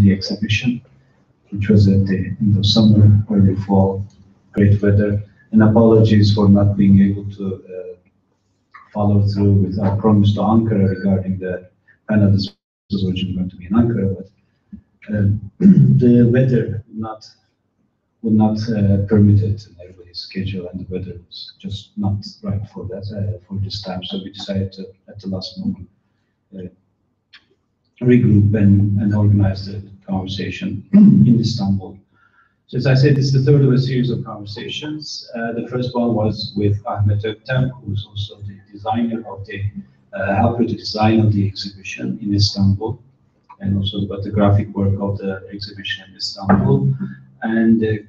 the exhibition, which was at the end of summer, early fall, great weather. And apologies for not being able to uh, follow through with our promise to Ankara regarding the panel. This was originally going to be in Ankara, but uh, the weather not would not uh, permit it in everybody's schedule, and the weather was just not right for that uh, for this time. So we decided to, at the last moment, uh, regroup and, and organize the conversation in Istanbul. So as I said, this is the third of a series of conversations. Uh, the first one was with Ahmet Öktem, who's also the designer of the, uh, with the design of the exhibition in Istanbul, and also about the graphic work of the exhibition in Istanbul. And, uh,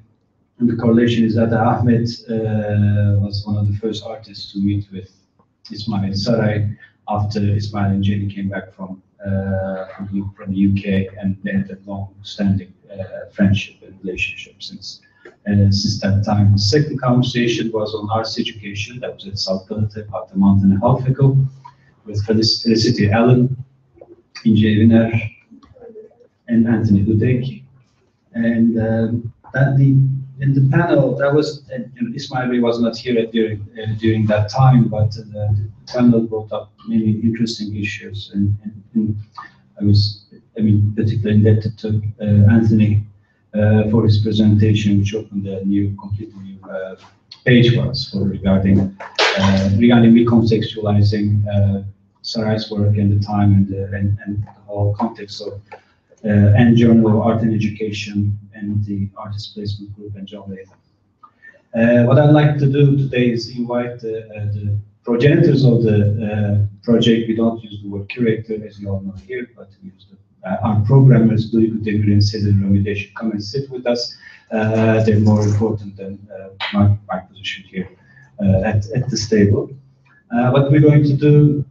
and the correlation is that Ahmet uh, was one of the first artists to meet with Ismail Saray after Ismail and Jenny came back from from, the, from the UK, and they had a long-standing uh, friendship and relationship since uh, since that time. The second conversation was on arts education. That was at SALT Galata about a month and a half ago with Felicity Allen, İnci Eviner, and Antony Hudek. And um, that the in the panel, that was uh, Ismail was not here during uh, during that time, but uh, the, panel brought up many interesting issues, and, and, and, I was, I mean, particularly indebted to uh, Antony uh, for his presentation, which opened a new, completely new uh, page for us for regarding regarding recontextualizing Saray's work and the time and the, and, and the whole context of uh, and Journal of Art and Education and the Artist Placement Group and John Latham. Uh, what I'd like to do today is invite the, uh, the progenitors of the uh, project. We don't use the word curator, as you all know here, but we use the, uh, our programmers, Duygu Demir and Sezin Romi, come and sit with us. Uh, they're more important than my, my position here at, at this table. what we're going to do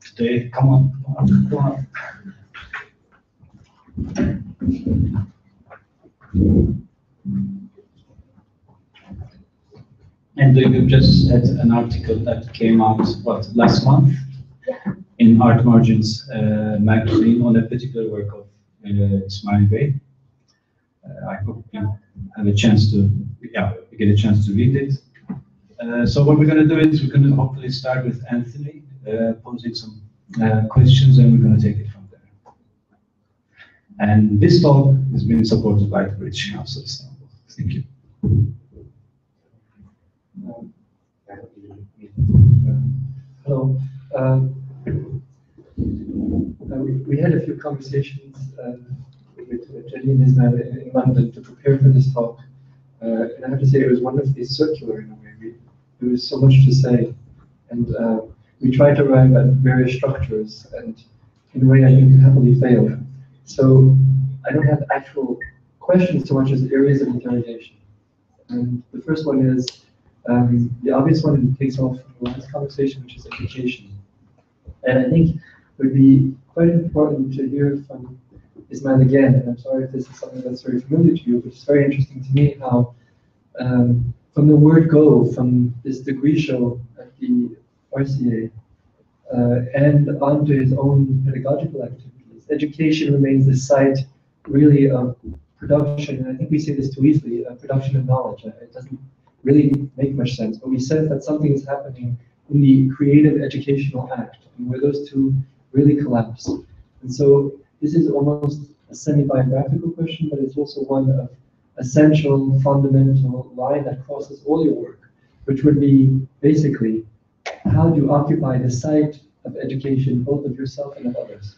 today, come on, come on, come on. And we just had an article that came out, what, last month? In Art Margins uh, magazine on a particular work of uh, Ismail Bey. Uh, I hope you have a chance to, yeah, you get a chance to read it. Uh, so what we're going to do is we're going to hopefully start with Antony uh, posing some uh, questions and we're going to take it and this talk has been supported by the British Council Istanbul. Thank you. Hello. Um, uh, we, had a few conversations uh, with, and Ismail in, in, London to prepare for this talk. Uh, and I have to say it was wonderfully circular in a way. We, there was so much to say. And uh, we tried to arrive at various structures and in a way I think happily failed. So I don't have actual questions so much as areas of interrogation. And the first one is um, the obvious one that takes off from the last conversation, which is education. And I think it would be quite important to hear from Ismail again, and I'm sorry if this is something that's very familiar to you, but it's very interesting to me how um, from the word go, from this degree show at the RCA, uh, and onto his own pedagogical activity, education remains the site really of production, and I think we say this too easily, uh, production of knowledge. Uh, it doesn't really make much sense, but we sense that something is happening in the creative educational act, where those two really collapse. And so this is almost a semi-biographical question, but it's also one of essential, fundamental line that crosses all your work, which would be basically how do you occupy the site of education, both of yourself and of others?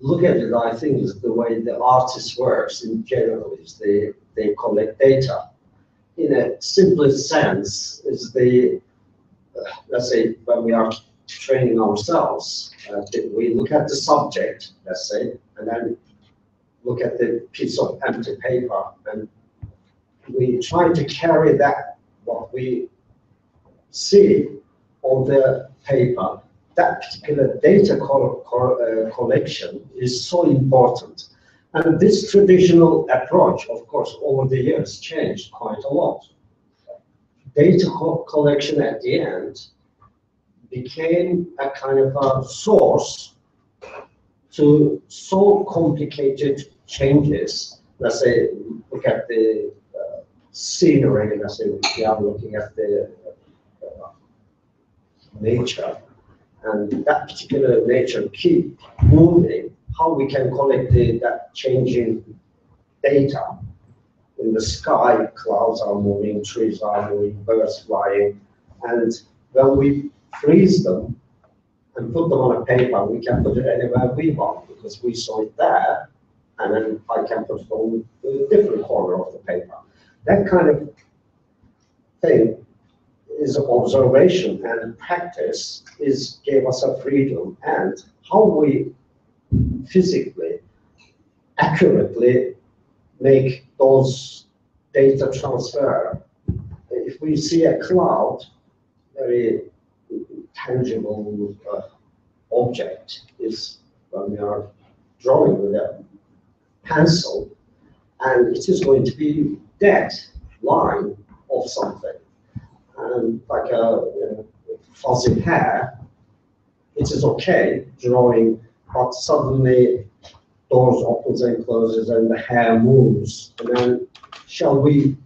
Look at it, I think is the way the artist works in general is they, they collect data. In a simplest sense, is the, let's say, when we are training ourselves, uh, we look at the subject, let's say, and then look at the piece of empty paper, and we try to carry that, what we see on the paper that particular data uh, collection is so important. And this traditional approach, of course, over the years changed quite a lot. Data co collection at the end became a kind of a source to so complicated changes. Let's say, look at the uh, scenery, let's say, we are looking at the uh, nature, and that particular nature keep moving, how we can collect the, that changing data. In the sky, clouds are moving, trees are moving, birds flying, and when we freeze them and put them on a paper, we can put it anywhere we want because we saw it there, and then I can put it on a different corner of the paper. That kind of thing is observation and practice is gave us a freedom and how we physically accurately make those data transfer. If we see a cloud, very tangible uh, object is when we are drawing with a pencil, and it is going to be that line of something. And like a know, fuzzy hair, it is okay drawing, but suddenly doors opens and closes and the hair moves. And then shall we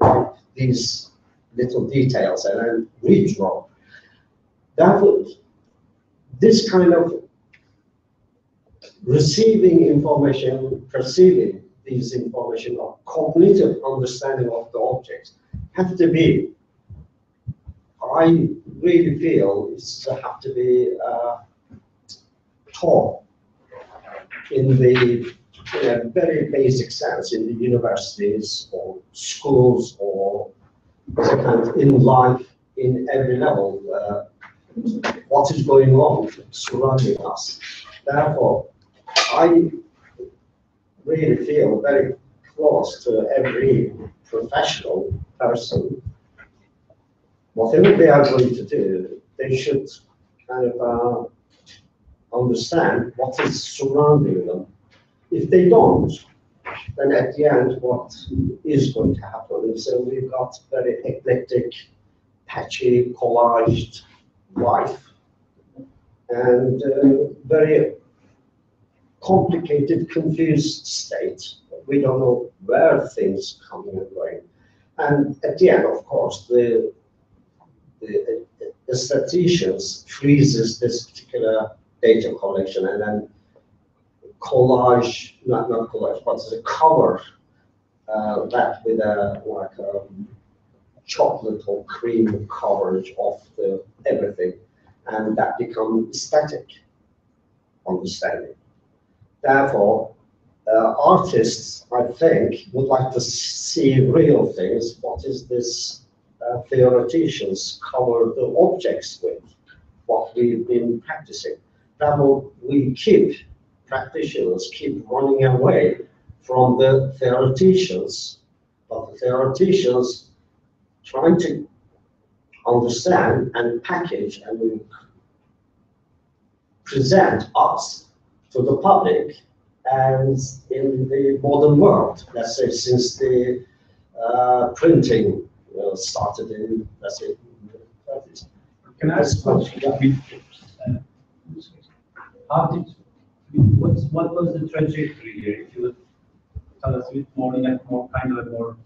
write these little details and then redraw? Therefore, this kind of receiving information, perceiving these information, or cognitive understanding of the objects have to be, I really feel it's have to be uh, taught in the in a very basic sense in the universities or schools or kind of in life in every level. Uh, what is going on surrounding us. Therefore, I really feel very close to every professional person. Whatever they are going to do, they should kind of uh, understand what is surrounding them. If they don't, then at the end, what is going to happen is uh, we've got very eclectic, patchy, collaged life and uh, very complicated, confused state. We don't know where things coming and going. And at the end, of course, the, the, the statisticians freezes this particular data collection and then collage, not, not collage, but the cover uh, that with a like a chocolate or cream coverage of the everything, and that becomes static understanding. Therefore, uh, artists, I think, would like to see real things. What is this uh, theoreticians cover the objects with? What we've been practicing. Therefore, we keep practitioners keep running away from the theoreticians, but the theoreticians trying to understand and package and present us to the public and in the modern world, let's say since the uh, printing uh, started in, let's say, the 30s. Can I ask a question? Uh, How did, what's, what was the trajectory here? If you would tell us a bit more in a more kind of a more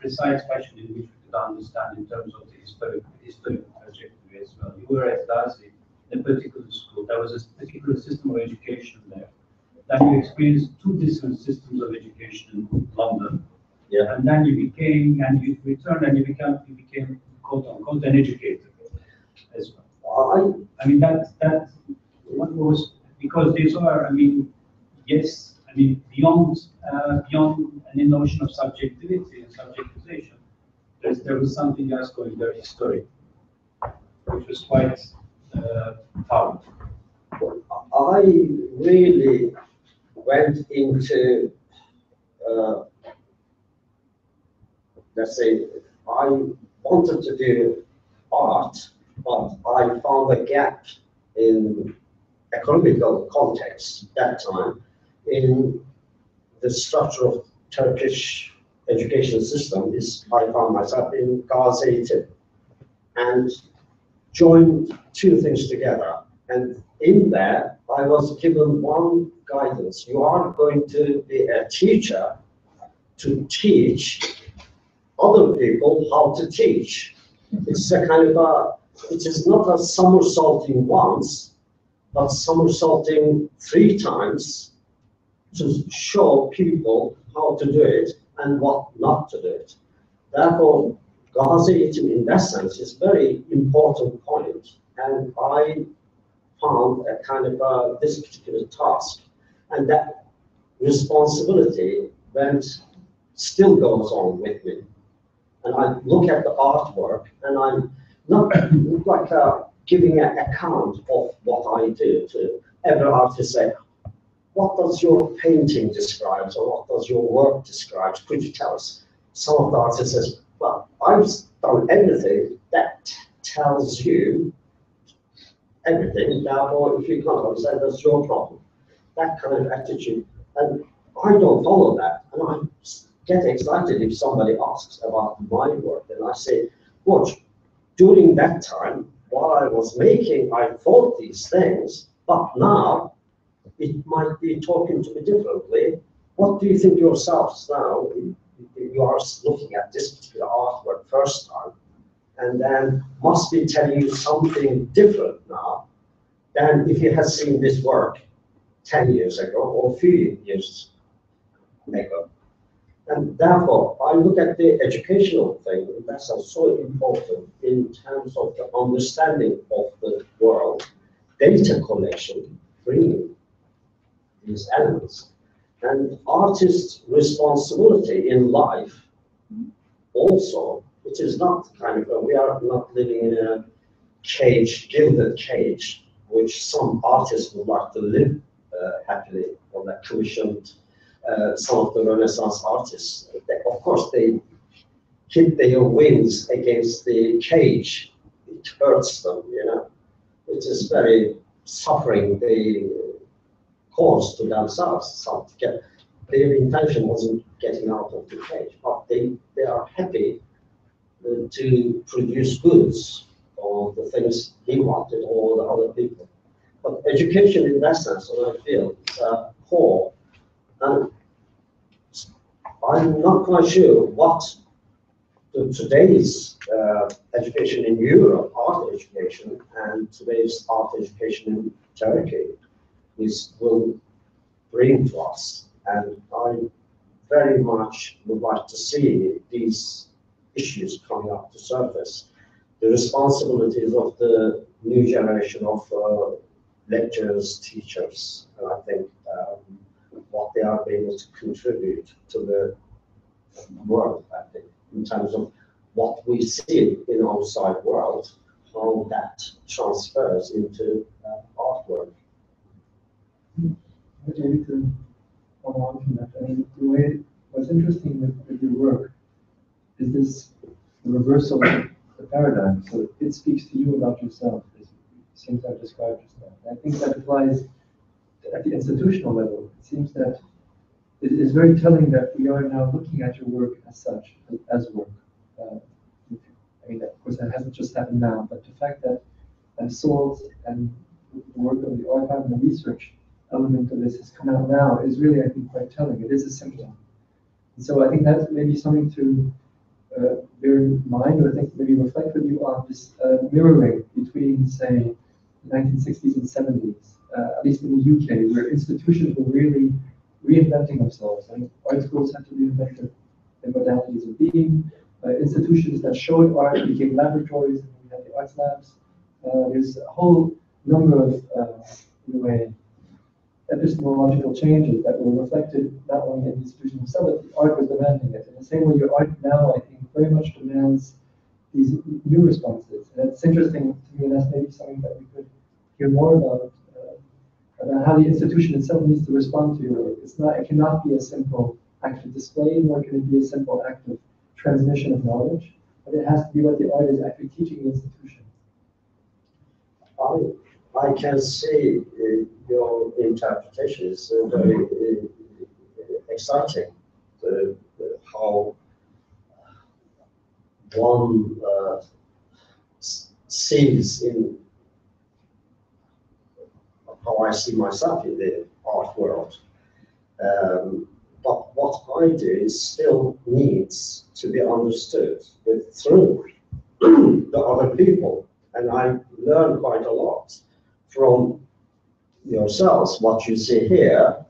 precise fashion in which we could understand in terms of the historic, historical trajectory as well. You were at Gazi, in a particular school, there was a particular system of education there. Then you experienced two different systems of education in London. Yeah. And then you became, and you returned and you became, you became quote unquote an educator as well. I, I mean, that, that, what was, because these are, I mean, yes, I mean, beyond, uh, beyond any notion of subjectivity and subjectivization, there's, there was something else going there, history, which was quite, uh, powerful. I really went into, uh, let's say, I wanted to do art, but I found a gap in economical context that time in the structure of Turkish education system is I found myself in Gaziantep and joined two things together. And in there, I was given one guidance. You are going to be a teacher to teach other people how to teach. It's a kind of a, it is not a somersaulting once, but somersaulting three times to show people how to do it and what not to do it. Therefore, Ghaziism in that sense is very important point, and I found a kind of uh, this particular task, and that responsibility went still goes on with me. And I look at the artwork, and I'm not like uh, giving an account of what I do to every artist say, what does your painting describe or what does your work describe? Could you tell us? Some of the artists says, well, I've done everything that tells you everything. Therefore, if you can't understand, that's your problem. That kind of attitude. And I don't follow that. And I get excited if somebody asks about my work. And I say, watch, during that time, while I was making, I thought these things, but now it might be talking to me differently. What do you think yourselves now? You are looking at this particular artwork first time, and then must be telling you something different now than if you had seen this work 10 years ago or a few years ago. And therefore, I look at the educational thing, and that's so important in terms of the understanding of the world, data collection, bringing these elements. And artist's responsibility in life also, which is not kind of, we are not living in a cage, gilded cage, which some artists would like to live uh, happily or that commissioned some of the Renaissance artists. They, of course, they hit their wings against the cage. It hurts them, you know. It is very suffering they cause to themselves. So to get, their intention wasn't getting out of the cage, but they, they are happy uh, to produce goods or the things he wanted or the other people. But education in that sense, I feel, is uh, core. And I'm not quite sure what the, today's uh, education in Europe, art education, and today's art education in Turkey is will bring to us. And I very much would like to see these issues coming up to surface. The responsibilities of the new generation of uh, lecturers, teachers, and I think what they are able to contribute to the world, I think, in terms of what we see in outside world, how that transfers into uh, artwork. Maybe to follow on from that, I mean, the way, what's interesting with, with your work is this reversal of the paradigm. So it speaks to you about yourself, seems I've described just now. I think that applies at the institutional level. It seems that it is very telling that we are now looking at your work as such, as work. Uh, I mean, of course, that hasn't just happened now, but the fact that uh, SALT and the work of the archive and the research element of this has come out now is really, I think, quite telling. It is a symptom. And so I think that's maybe something to uh, bear in mind, or I think maybe reflect with you on this uh, mirroring between, say, 1960s and 70s, uh, at least in the UK, where institutions were really reinventing themselves. And art schools had to reinvent their modalities of being. Uh, institutions that showed art became laboratories, and we had the arts labs. Uh, there's a whole number of, uh, in a way, epistemological changes that were reflected not only in the institution itself, but the art was demanding it. In the same way, your art now, I think, very much demands these new responses. And it's interesting to me, and that's maybe something that we could hear more about, uh, how the institution itself needs to respond to your work. It's not, it cannot be a simple act of display, nor can it be a simple act of transmission of knowledge, but it has to be what the art is actually teaching the institution. I, I can see uh, your interpretation is uh, very uh, exciting. The, the, how one uh, sees in how I see myself in the art world. Um, but what I do still needs to be understood with, through the other people. And I learn quite a lot from yourselves, what you see here,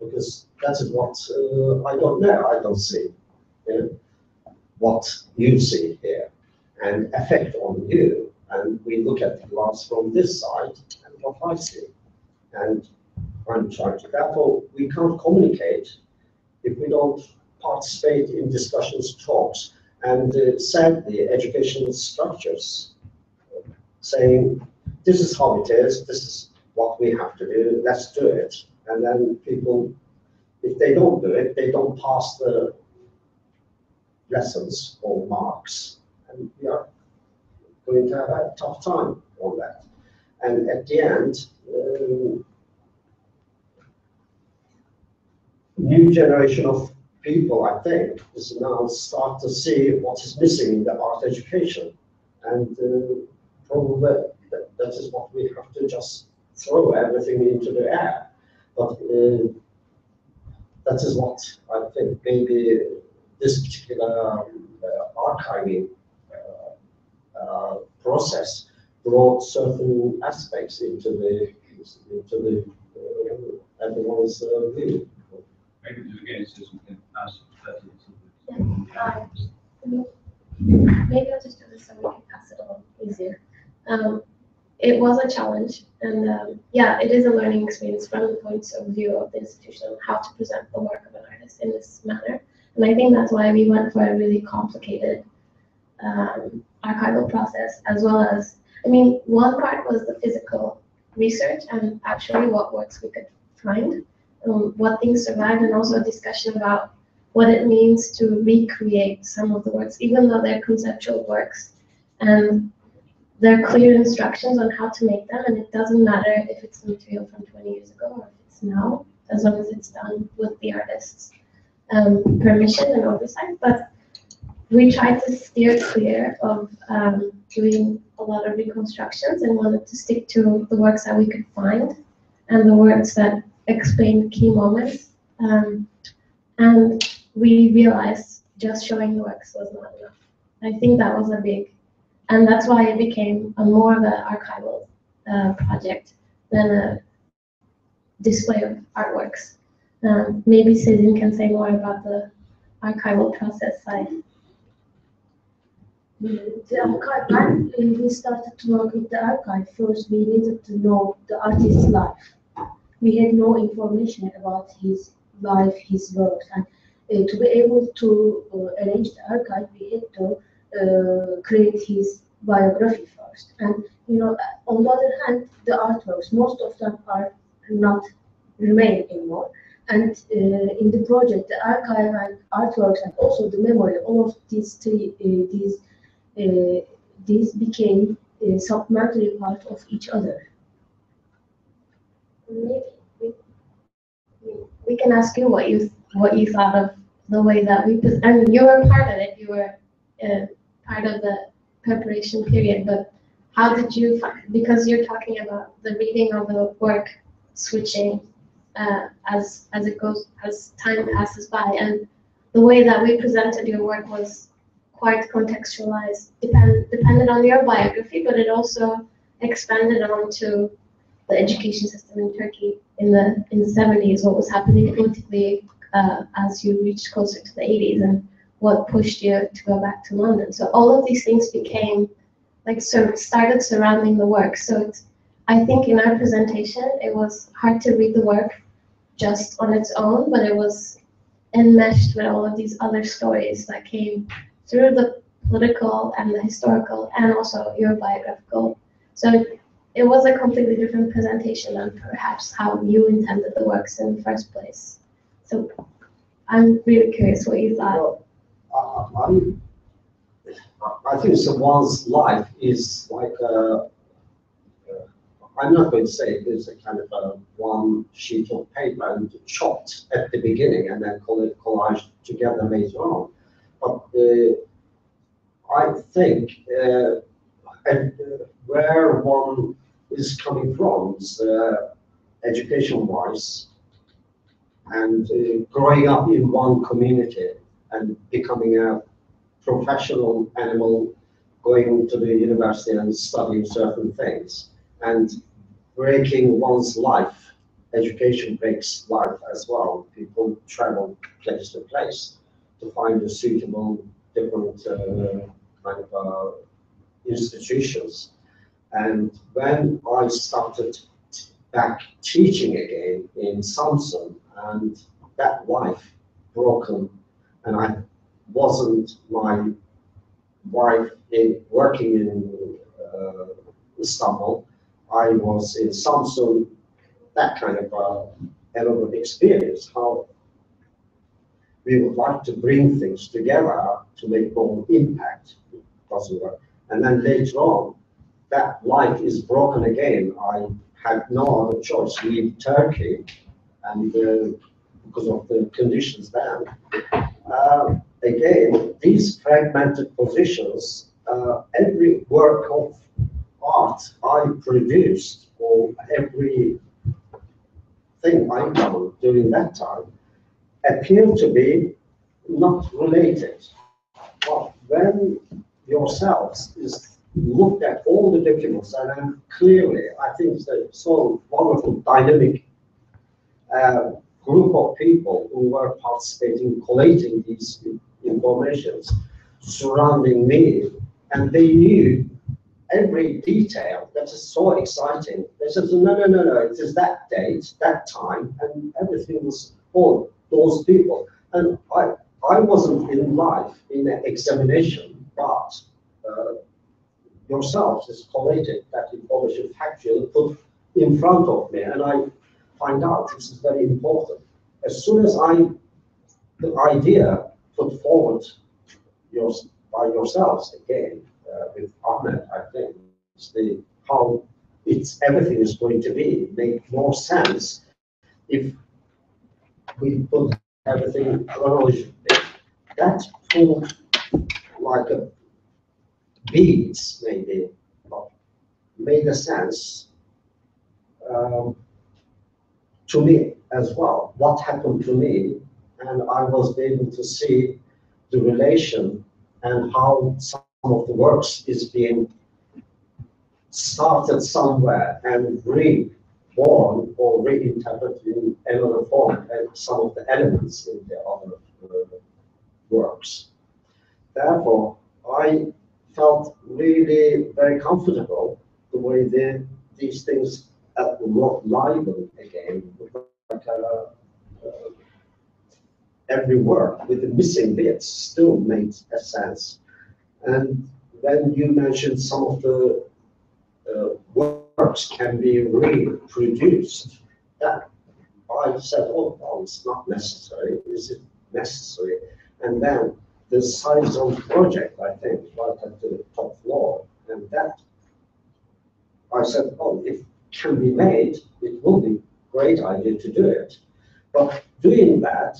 because that is what uh, I don't know, I don't see. you know, what you see here and effect on you. And we look at the glass from this side and what I see. And I'm trying to, therefore, we can't communicate if we don't participate in discussions, talks, and uh, sadly, educational structures saying, this is how it is, this is what we have to do, let's do it. And then people, if they don't do it, they don't pass the lessons or marks. And we are going to have a tough time on that. And at the end, um, new generation of people, I think, is now start to see what is missing in the art education. And uh, probably that, that is what we have to just throw everything into the air. But uh, that is what I think maybe this particular um, uh, archiving uh, uh, process brought certain aspects into the into the uh, everyone's uh, view. Maybe the organization can answer that. Yeah, um, Maybe I'll just do this so we can pass it along easier. Um, it was a challenge, and um, yeah, it is a learning experience from the point of view of the institution on how to present the work of an artist in this manner. And I think that's why we went for a really complicated um, archival process, as well as, I mean, one part was the physical research and actually what works we could find, um, what things survived, and also a discussion about what it means to recreate some of the works, even though they're conceptual works. And there are clear instructions on how to make them, and it doesn't matter if it's material from 20 years ago or if it's now, as long as it's done with the artist's um, permission and oversight. But we tried to steer clear of um, doing a lot of reconstructions and wanted to stick to the works that we could find and the works that explain key moments. Um, and we realized just showing the works was not enough. I think that was a big, and that's why it became a more of an archival uh, project than a display of artworks. Um, maybe Sezin can say more about the archival process side. The archive, when we started to work with the archive, first we needed to know the artist's life. We had no information about his life, his works, and uh, to be able to uh, arrange the archive, we had to uh, create his biography first. And you know, on the other hand, the artworks, most of them are not remain anymore. And uh, in the project, the archive and artworks, and also the memory, all of these three, uh, these, uh, these became a supplementary part of each other. Maybe we, we- can ask you what you, what you thought of the way that we, I mean, you were part of it, you were uh, part of the preparation period, but how did you, find, because you're talking about the reading of the work switching uh, as, as it goes, as time passes by, and the way that we presented your work was quite contextualized, depend, depended on your biography, but it also expanded onto the education system in Turkey in the in the 70s, what was happening politically uh, as you reached closer to the 80s, and what pushed you to go back to London. So all of these things became like so started surrounding the work. So it's, I think in our presentation, it was hard to read the work just on its own, but it was enmeshed with all of these other stories that came through the political and the historical and also your biographical. So it, was a completely different presentation than perhaps how you intended the works in the first place. So I'm really curious what you thought. Well, I, I'm- I think someone's life is like a, uh, I'm not going to say it is a kind of a one sheet of paper and chopped at the beginning and then collaged together later on. But uh, I think uh, and uh, where one is coming from, is, education-wise, and growing up in one community and becoming a professional animal, going to the university and studying certain things, and breaking one's life. Education breaks life as well. People travel place to place to find a suitable different uh, kind of uh, institutions. And when I started back teaching again in Samsun, and that life broken, and I wasn't my wife in working in uh, Istanbul. I was in Samsun. That kind of uh, element experience. How we would like to bring things together to make more impact. Work. And then later on, that life is broken again. I had no other choice. Leave Turkey, and uh, because of the conditions there. Uh, again, these fragmented positions, uh, every work of art I produced, or every thing I done during that time, appear to be not related. But when yourselves is looked at all the documents and then clearly, I think a so wonderful dynamic uh, group of people who were participating, collating these informations surrounding me, and they knew every detail. That is so exciting. They said, no, no, no, no, it is that date, that time, and everything was on those people. And I, I wasn't in life in an examination, but uh, yourselves is collated that information factually put in front of me, and I find out this is very important. As soon as I, the idea put forward your, by yourselves again uh, with Ahmet, I think, is the how it's everything is going to be make more sense if we put everything chronologically. That proved like a beads maybe but made a sense um, to me as well. What happened to me, and I was able to see the relation and how some of the works is being started somewhere and reborn or reinterpreted in another form and some of the elements in the other uh, works. Therefore, I felt really very comfortable the way the, these things uh, live again, like uh, uh, every word with the missing bits still made a sense. And when you mentioned some of the uh, works can be reproduced, that I said, oh, well, it's not necessary. Is it necessary? And then the size of the project, I think, right at the top floor, and that I said, oh, if can be made, it will be great idea to do it. But doing that,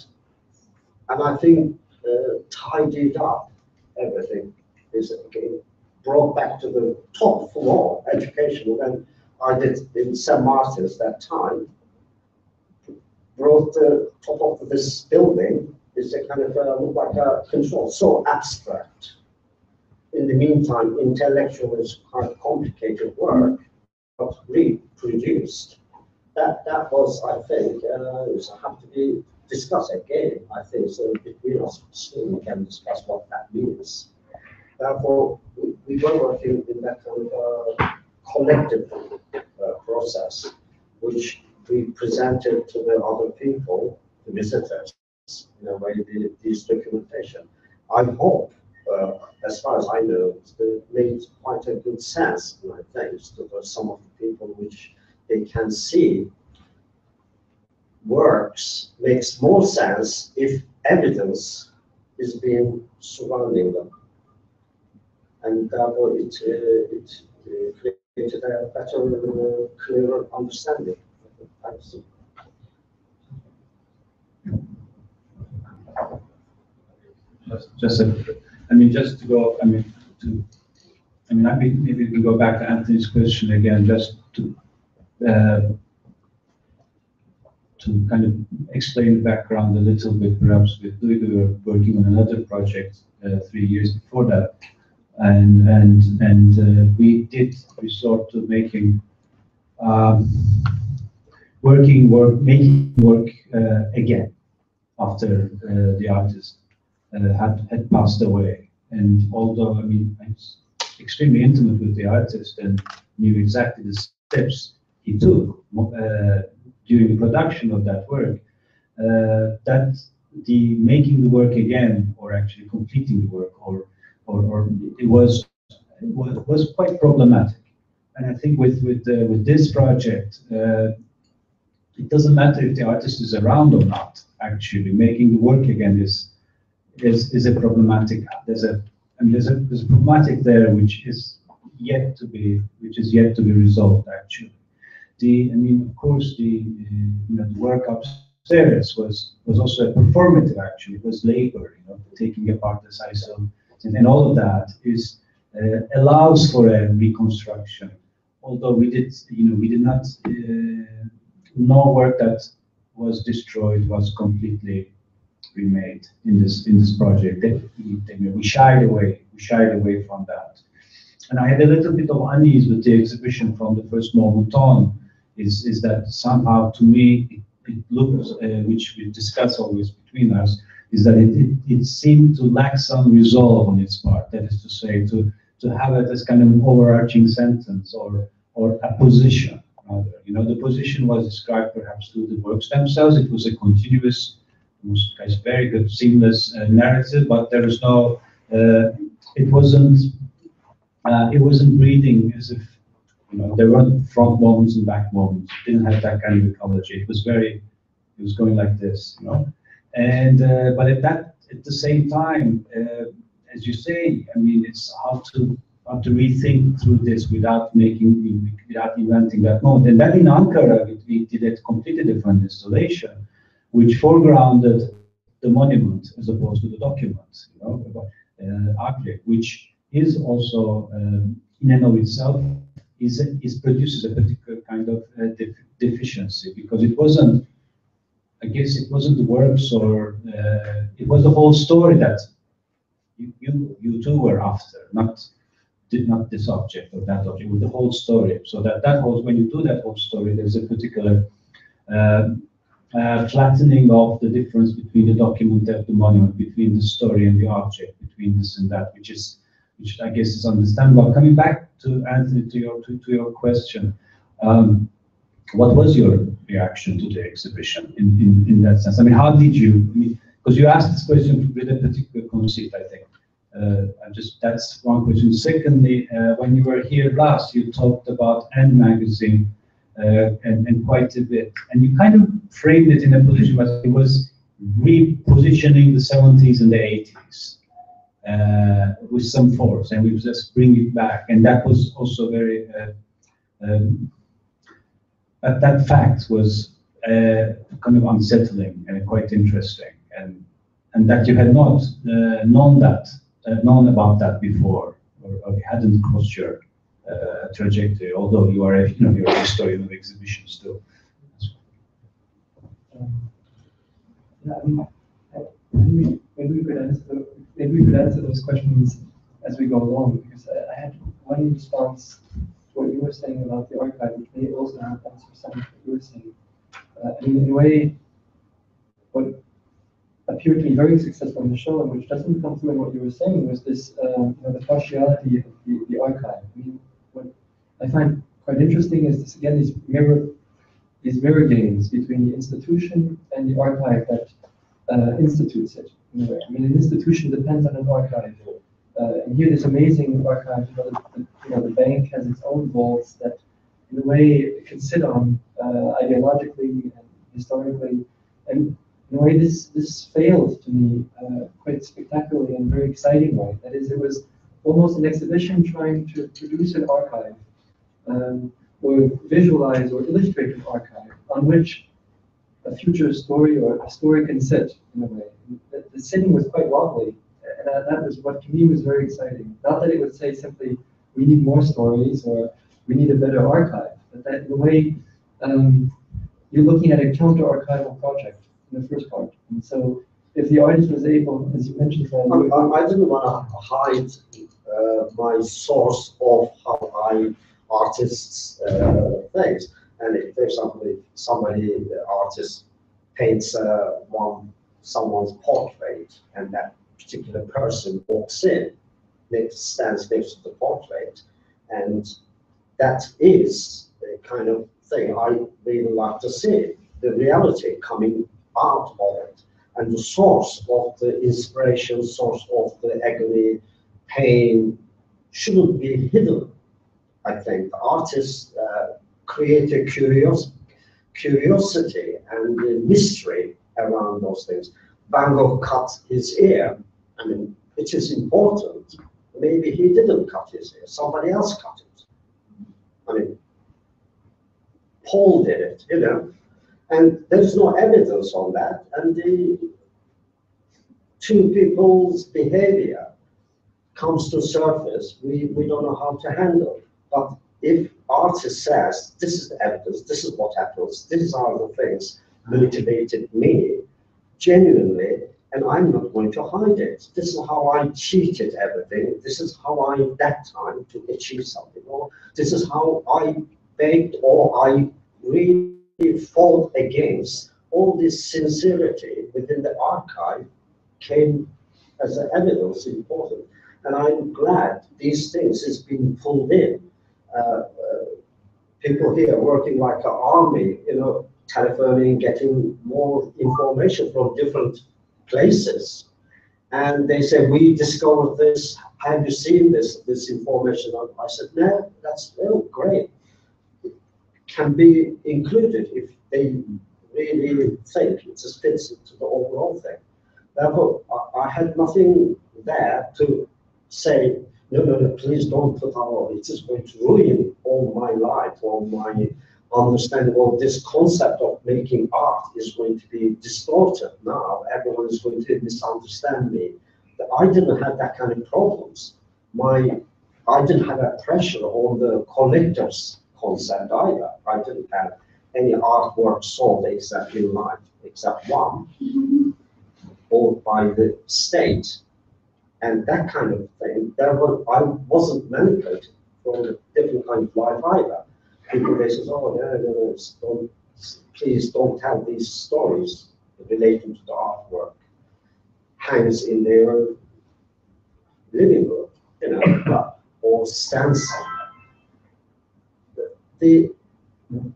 and I think uh, tidied up everything is again brought back to the top floor educational, And I did in St. Martin's that time, brought the top of this building is a kind of uh, look like a control, so abstract. In the meantime, intellectual is quite complicated work, but reproduced. That that was, I think, uh, have to be discussed again. I think so between us, we can discuss what that means. Therefore, we, we were working in that kind of uh, collective uh, process, which we presented to the other people, the visitors, in a way, the, this documentation. I hope, uh, as far as I know, it made quite a good sense, my thanks to some of the people which they can see works makes more sense if evidence is being surrounding them. And therefore it, uh, it uh, created a better, clearer understanding. Thanks. Just, just, a- I mean, just to go, I mean, to, I mean, maybe we can go back to Antony's question again, just to uh, to kind of explain the background a little bit, perhaps with Louis, we were working on another project uh, three years before that, and and and uh, we did resort to making um, working work, making work uh, again after uh, the artist had had passed away. And although I mean I was extremely intimate with the artist and knew exactly the steps he took uh, during the production of that work, uh, that the making the work again or actually completing the work or or, or it was, was was quite problematic. And I think with with uh, with this project, uh, it doesn't matter if the artist is around or not. Actually, making the work again is is is a problematic. There's a and there's a there's a problematic there which is yet to be which is yet to be resolved. Actually, the I mean, of course, the uh, you know the work upstairs was was also a performative. Actually, it was labor. You know, taking apart the sisal and, all of that is uh, allows for a reconstruction. Although we did, you know, we did not. Uh, no work that was destroyed was completely remade in this in this project. We shied away. We shied away from that. And I had a little bit of unease with the exhibition from the first moment on. Is is that somehow to me it, it looks, uh, which we discuss always between us, is that it, it, it seemed to lack some resolve on its part. That is to say, to to have it as kind of an overarching sentence or or a position other. You know, the position was described perhaps through the works themselves. It was a continuous, was very good, seamless uh, narrative, but there was no, uh, it wasn't, uh, it wasn't breathing as if, you know, there weren't front moments and back moments. It didn't have that kind of ecology. It was very, it was going like this, you know. And, uh, but at that, at the same time, uh, as you say, I mean, it's how to have to rethink through this without making, without inventing that moment. And then in Ankara, we, we did a completely different installation, which foregrounded the monument as opposed to the document, you know, uh, object, which is also, um, in and of itself, is, is produces a particular kind of uh, def deficiency because it wasn't, I guess it wasn't the works or uh, it was the whole story that you, you, you two were after, not did not this object or that object, with the whole story. So that that whole, when you do that whole story, there's a particular uh, uh, flattening of the difference between the document and the monument, between the story and the object, between this and that, which is, which I guess is understandable. Coming back to Antony, to your to, to your question, um, what was your reaction to the exhibition in, in, in that sense? I mean, how did you, I mean, because you asked this question with a particular conceit, I think. Uh, just that's one question. Secondly, uh, when you were here last, you talked about N magazine uh, and, and quite a bit, and you kind of framed it in a position where it was repositioning the 70s and the 80s uh, with some force, and we just bring it back, and that was also very. Uh, um, that, that fact was uh, kind of unsettling and quite interesting, and and that you had not known that uh, known about that before, or, or you hadn't crossed your uh, trajectory, although you are a, you know, you're a historian of exhibitions too. Maybe, we could answer maybe we could answer those questions as we go along because I, I had one response what you were saying about the archive, which may also answer some of what you were saying. Uh, I mean, in a way, what appeared to be very successful in the show, and which doesn't come what you were saying, was this, um, you know, the partiality of the, the archive. I mean, what I find quite interesting is this, again, these mirror, these mirror games between the institution and the archive that uh, institutes it. In. I mean, an institution depends on an archive. Uh, and here, this amazing archive, you know, the, the, you know, the bank has its own vaults that, in a way, it can sit on uh, ideologically and historically. And in a way, this, this failed to me uh, quite spectacularly and very exciting way. That is, it was almost an exhibition trying to produce an archive um, or visualize or illustrate an archive on which a future story or a story can sit in a way. The, the sitting was quite wobbly, that, that was what to me was very exciting. Not that it would say simply, we need more stories or we need a better archive, but that the way, um, you're looking at a counter archival project in the first part. And so if the artist was able, as you mentioned, I, I, I didn't want to hide uh, my source of how I artists uh, things. And if, example, if somebody, the artist paints uh, one someone's portrait, and that particular person walks in, next stands next to the portrait, and that is the kind of thing I really like to see, the reality coming out of it and the source of the inspiration, source of the agony, pain shouldn't be hidden. I think the artists uh, create a curios- curiosity and a mystery around those things. Van Gogh cut his ear. I mean, it is important. Maybe he didn't cut his hair, somebody else cut it. I mean, Paul did it, you know, and there's no evidence on that. And the two people's behavior comes to surface, we, we don't know how to handle. But if artist says, this is the evidence, this is what happens, these are the things motivated me genuinely, and I'm not going to hide it. This is how I cheated everything. This is how I, that time, to achieve something. Or this is how I begged or I really fought against all this sincerity within the archive came as evidence important. And I'm glad these things is being pulled in. Uh, uh, people here working like an army, you know, telephoning, getting more information from different places. And they said, we discovered this, have you seen this, this information? I said, no, that's oh, great. It can be included if they really think it just fits into the overall thing. Therefore, I, I had nothing there to say, no, no, no, please don't put out, it is going to ruin all my life, all my understanding of this concept of making art is going to be distorted now. Everyone is going to misunderstand me. But I didn't have that kind of problems. My, I didn't have that pressure on the collector's concept either. I didn't have any artwork sold exactly like, except one, mm-hmm. owned by the state. And that kind of thing, there was, I wasn't manipulated from a different kind of life either. People they says, oh, no, no, don't, please don't tell these stories relating to the artwork. Hangs in their living room, you know, or stands. The- The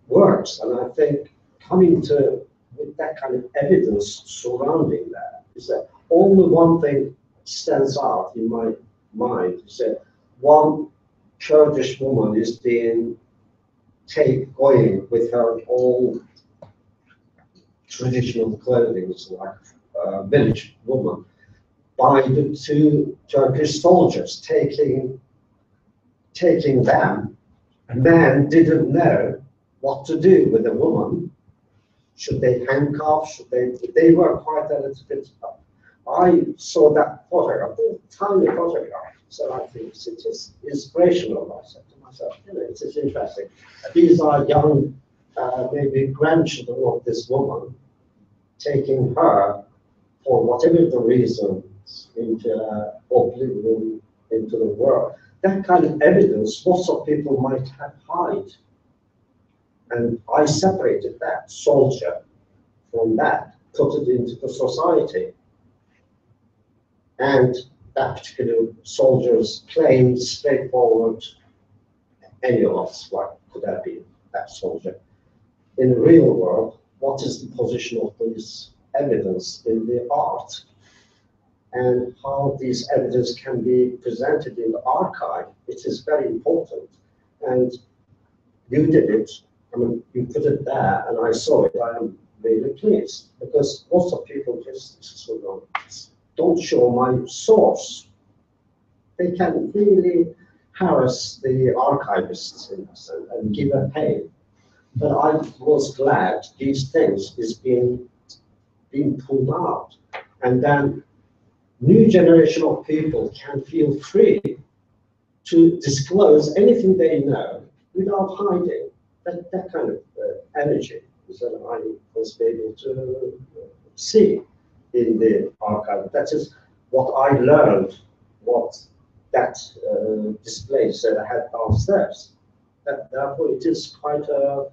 works, and I think coming to, with that kind of evidence surrounding that, is that only one thing stands out in my mind, is that one Kurdish woman is being take, going with her old traditional clothing, like a village woman, by the two Turkish soldiers taking, taking them. Man didn't know what to do with the woman. Should they handcuff, should they, they were quite a little bit, I saw that photograph, a tiny photograph, so I think it is inspirational, I said to myself, you know, it is interesting. These are young, uh, maybe grandchildren of this woman, taking her, for whatever the reasons, into uh, oblivion, into the world. That kind of evidence, lots of people might have hide. And I separated that soldier from that, put it into the society. And that particular soldier's plain, straightforward, any of us, like, could have been that soldier. In the real world, what is the position of this evidence in the art? And how these evidence can be presented in the archive, it is very important. And you did it, I mean, you put it there, and I saw it, I am really pleased, because lots of people just don't show my source. They can really harass the archivists and, give a pain. But I was glad these things is being, being pulled out. And then new generation of people can feel free to disclose anything they know without hiding. that, that kind of uh, energy is that I was able to see in the archive. That is what I learned, what that uh, displays that I had downstairs. That, therefore, it is quite a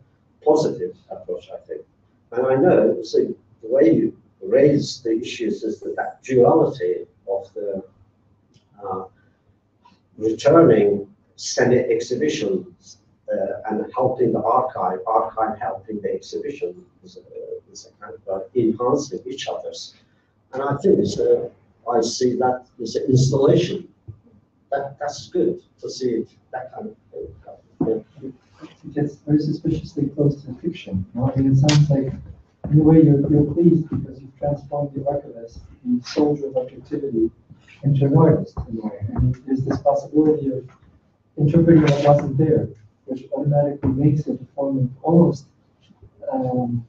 positive approach, I think. And I know, see, the way you raise the issues is that, that duality of the uh, returning Senate exhibitions uh, and helping the archive, archive helping the exhibition is, uh, is a kind of uh, enhancing each other's. And I think it's, uh, I see that as an installation. That, that's good to see that kind of thing. It gets very suspiciously close to fiction. You know? It sounds like, in a way, you're, you're pleased because you've transformed the archivist, the soldier of objectivity, into an artist in a way. And there's this possibility of interpreting what wasn't there, which automatically makes it a form of almost, um,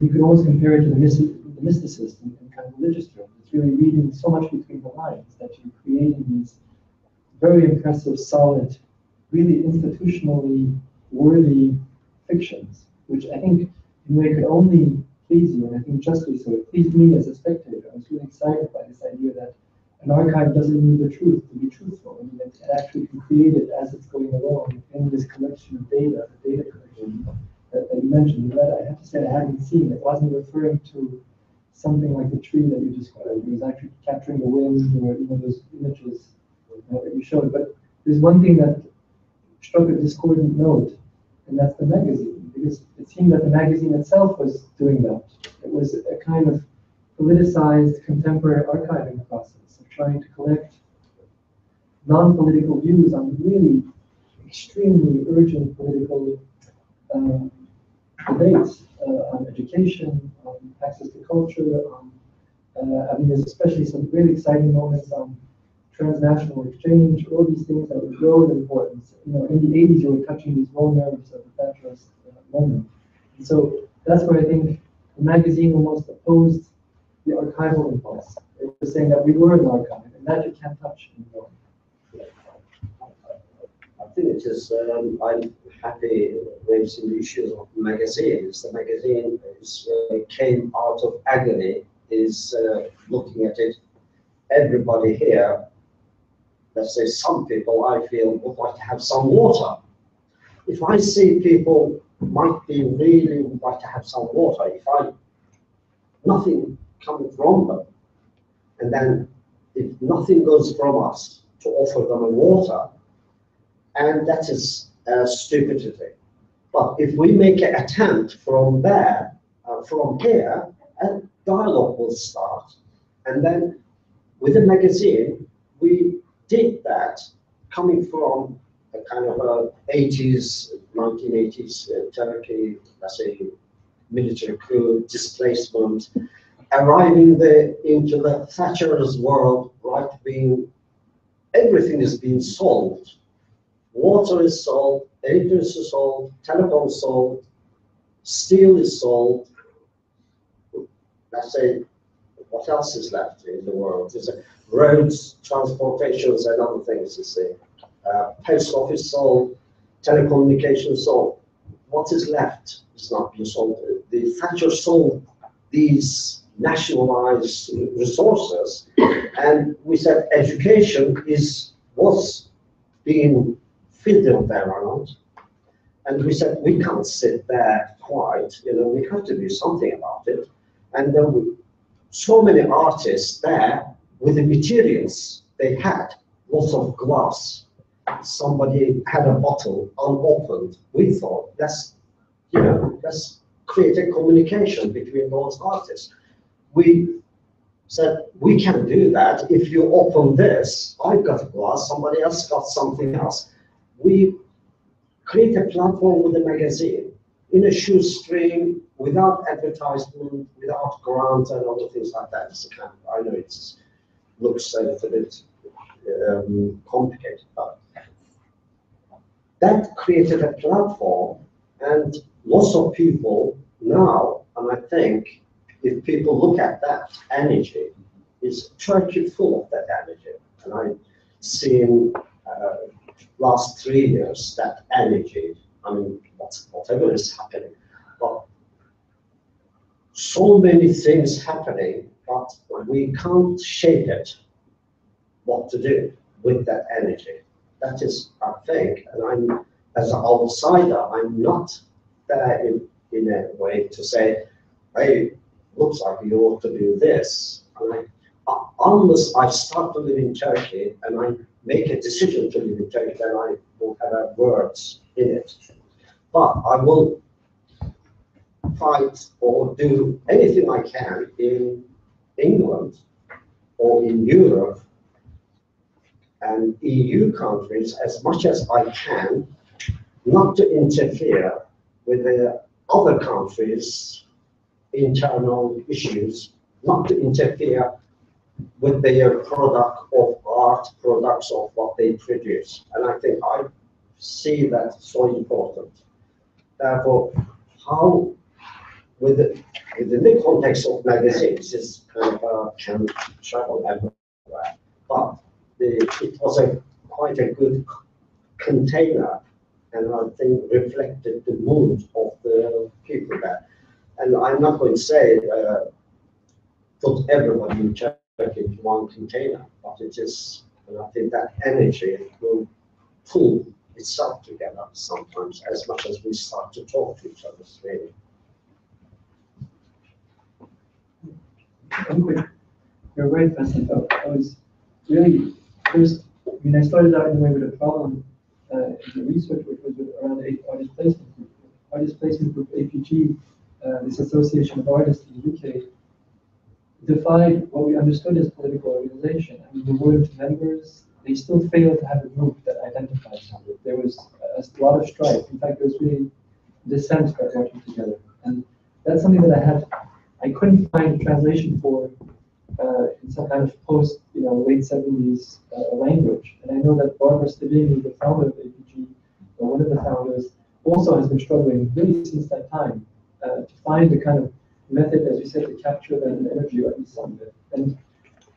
you can almost compare it to the, mysti- the mysticist and, in kind of religious terms. It's really reading so much between the lines that you're creating these very impressive, solid, really institutionally worthy fictions, which I think in a way could only please you, and I think justly so. It pleased me as a spectator. I was really excited by this idea that an archive doesn't need the truth to be truthful. I mean, it, actually can create it as it's going along in this collection of data, the data collection that, that you mentioned. That I have to say I hadn't seen. It wasn't referring to something like the tree that you described. It was actually capturing the wind or you know those images that you showed. But there's one thing that struck a discordant note, and that's the magazine, because it seemed that the magazine itself was doing that. It was a kind of politicized contemporary archiving process of trying to collect non-political views on really extremely urgent political um, debates uh, on education, on access to culture, on, uh, I mean, there's especially some really exciting moments on transnational exchange, all these things that would grow in importance. You know, in the 80s, you were touching these raw nerves of the Thatcherist uh, moment. And so that's where I think the magazine almost opposed the archival impulse. It was saying that we were an archive, and that you can't touch anymore. I think it is, um, I'm happy raising the issues of magazines. The magazine is, uh, came out of agony, is uh, looking at it. Everybody here, let's say some people, I feel, would like to have some water. If I see people might be really would like to have some water, if I, nothing coming from them, and then if nothing goes from us to offer them a water, and that is uh, stupidity. But if we make an attempt from there, uh, from here, a dialogue will start. And then with the magazine, we did that coming from a kind of a 80s, 1980s uh, Turkey, let's say, military coup, displacement, arriving there into the Thatcher's world, right being, everything is being solved water is sold, energy is sold, telephone is sold, steel is sold. Let's say, what else is left in the world? Roads, transportations, and other things, you see. Uh, post office sold, telecommunications sold. What is left is not being sold. The Thatcher sold these nationalized resources, and we said education is was being fiddled there around. And we said, we can't sit there quiet, you know, we have to do something about it. And then we, so many artists there with the materials they had, lots of glass. Somebody had a bottle unopened. We thought, let's, you know, let's create a communication between those artists. We said, we can do that. If you open this, I've got a glass, somebody else got something else we create a platform with a magazine in a shoestring without advertisement, without grants and other things like that. It's kind of, I know it looks a little bit um, complicated, but that created a platform and lots of people now, and I think if people look at that energy, is Turkey full of that energy. And I've seen uh, last three years, that energy I mean, whatever is happening. But so many things happening, but we can't shape it, what to do with that energy. That is, I think, and I'm, as an outsider, I'm not there in, in a way to say, hey, looks like you ought to do this. And I, uh, unless I start to live in Turkey and I make a decision to live in Turkey, then I will have words in it. But I will fight or do anything I can in England or in Europe and EU countries as much as I can, not to interfere with the other countries' internal issues, not to interfere with their product of art, products of what they produce. And I think I see that so important. Therefore, how, with within the context of magazines, is kind of, can travel everywhere. But the, it was a quite a good container and I think reflected the mood of the people there. And I'm not going to say, uh, put everybody in Turkey into one container, but it is, and I think that energy will pull itself together sometimes as much as we start to talk to each other, really. One quick, you're right, Vincent, I I was really, first, I mean, I started out way with a problem, uh, in the research, which was around artist placement group. Artist placement group, APG, uh, this association of artists in the UK, defined what we understood as political organization. I mean, the word members, they still failed to have a group that identifies them. There was a lot of strife. In fact, there was really dissent that working together. And that's something that I had, I couldn't find a translation for uh, in some kind of post, you know, late seventies uh, language. And I know that Barbara Steveni, the founder of APG, or one of the founders, also has been struggling really since that time uh, to find the kind of method, as you said, to capture that energy, or at least some of it. And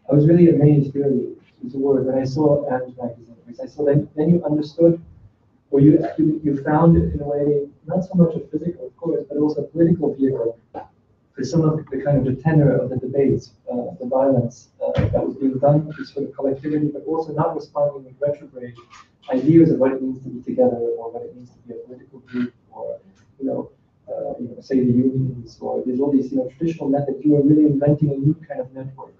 I was really amazed, really, is the word, when I saw Anne's magazine, because I saw then, then you understood, or you, you, you found it in a way, not so much a physical, of course, but also a political vehicle for some of the kind of the tenor of the debates, uh, the violence uh, that was being done to sort of collectivity, but also not responding with retrograde ideas of what it means to be together, or what it means to be a political group, or, you know, uh, you know, say the unions, or there's all these, you know, traditional methods. You are really inventing a new kind of network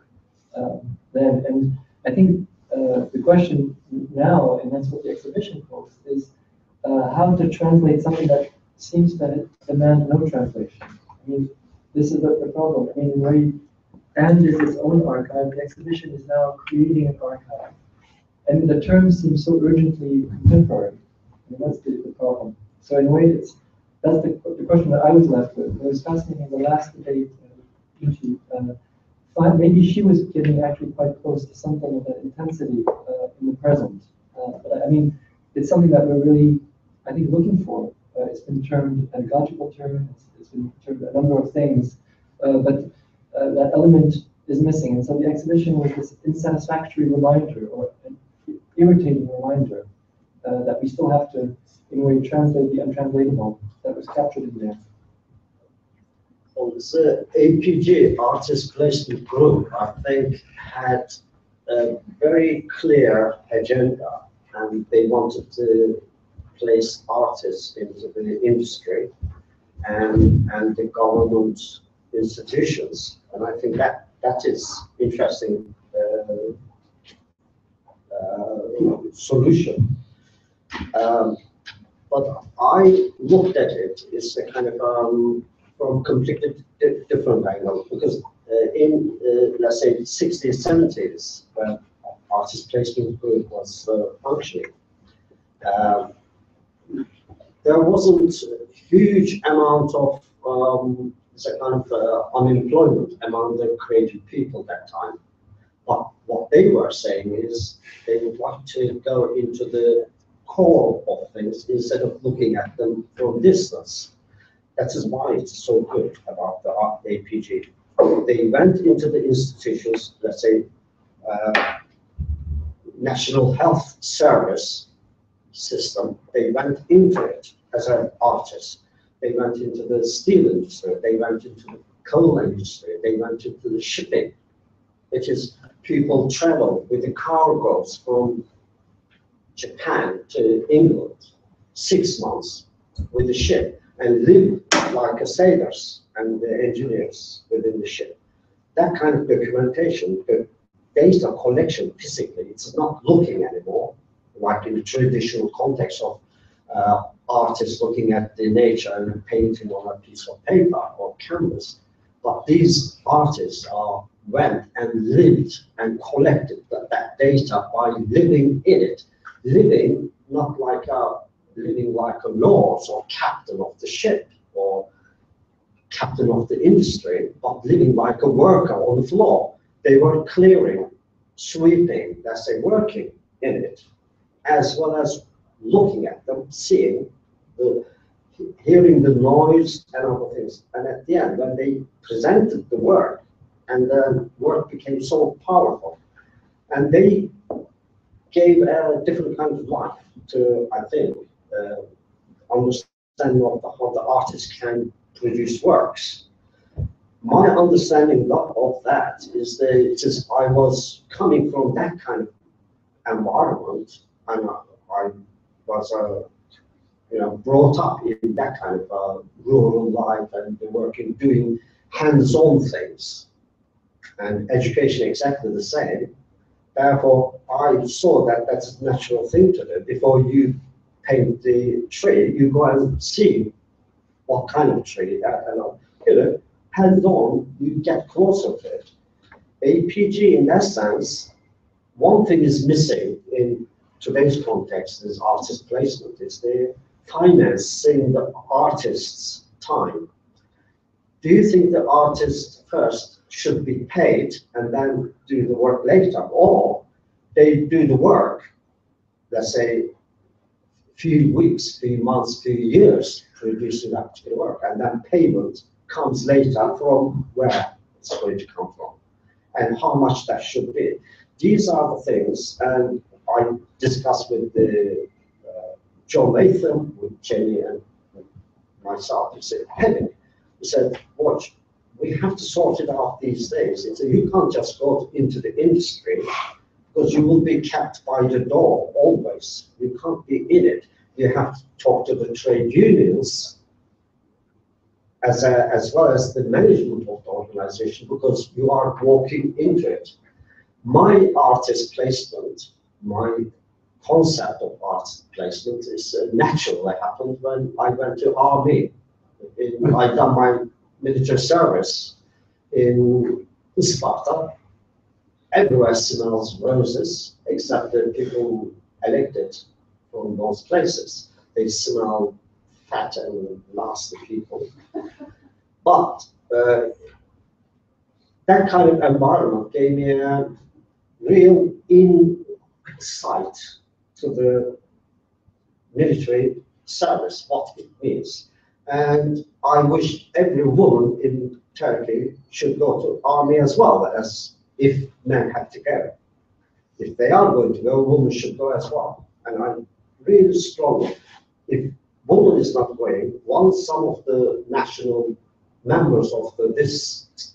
um, then. And I think uh, the question now, and that's what the exhibition posed, is uh, how to translate something that seems to demand no translation. I mean, this is the, problem. I mean, you, and is its own archive, the exhibition is now creating an archive. And the terms seem so urgently contemporary. That's the, the problem. So in a way, it's that's the, the question that I was left with. It was fascinating the last debate, uh, uh, maybe she was getting actually quite close to something of that intensity uh, in the present. Uh, but I mean, it's something that we're really, I think, looking for. Uh, it's been termed a pedagogical term, it's, it's been termed a number of things, uh, but uh, that element is missing. And so the exhibition was this insatisfactory reminder or irritating reminder uh, that we still have to, in a way, translate the untranslatable that was captured in there. Well, the APG Artist Placement Group, I think, had a very clear agenda and they wanted to place artists into the industry and, and the government institutions. And I think that, that is interesting uh, uh, solution. Um, but I looked at it as a kind of um, from completely di- different angle because uh, in uh, let's say 60s 70s when artist placement group was uh, functioning um, there wasn't a huge amount of um, a kind of uh, unemployment among the creative people that time but what they were saying is they would like to go into the core of things instead of looking at them from distance. That is why it's so good about the APG. They went into the institutions, let's say, uh, National Health Service system, they went into it as an artist. They went into the steel industry, they went into the coal industry, they went into the shipping. It is people travel with the cargoes from Japan to England, six months with the ship and live like sailors and the engineers within the ship. That kind of documentation, the data collection physically, it's not looking anymore, like in the traditional context of uh, artists looking at the nature and painting on a piece of paper or canvas. But these artists are went and lived and collected that, that data by living in it. Living not like a living like a lord or captain of the ship or captain of the industry, but living like a worker on the floor. They were clearing, sweeping, let's say working in it, as well as looking at them, seeing the hearing the noise and other things. And at the end, when they presented the work, and the work became so powerful, and they gave a different kind of life to, I think, uh, understanding of the, how the artist can produce works. My understanding of, that is that it is I was coming from that kind of environment, and I, I was uh, you know brought up in that kind of uh, rural life and working, doing hands-on things, and education exactly the same. Therefore, I saw that that's a natural thing to do. Before you paint the tree, you go and see what kind of tree that, and you know, hands on, you get closer to it. APG in that sense, one thing is missing in today's context is artist placement, is the financing the artist's time. Do you think the artist first should be paid and then do the work later? Or they do the work, let's say, few weeks, few months, few years producing that particular work, and then payment comes later from where it's going to come from and how much that should be. These are the things, and I discussed with the uh, John Latham, with Jenny, and myself. He said, Heaven. He said, watch, we have to sort it out these days. He said, you can't just go into the industry because you will be kept by the door always. You can't be in it. You have to talk to the trade unions as, a, as well as the management of the organization because you are walking into it. My artist placement, my concept of art placement is uh, natural. It happened when I went to army. In, I done my military service in Isparta. Everywhere smells roses, except the people elected from those places. They smell fat and nasty people. But uh, that kind of environment gave me a real insight to the military service, what it means. And I wish every woman in Turkey should go to army as well as if men have to go. If they are going to go, women should go as well. And I'm really strong. If woman is not going, once some of the national members of the, this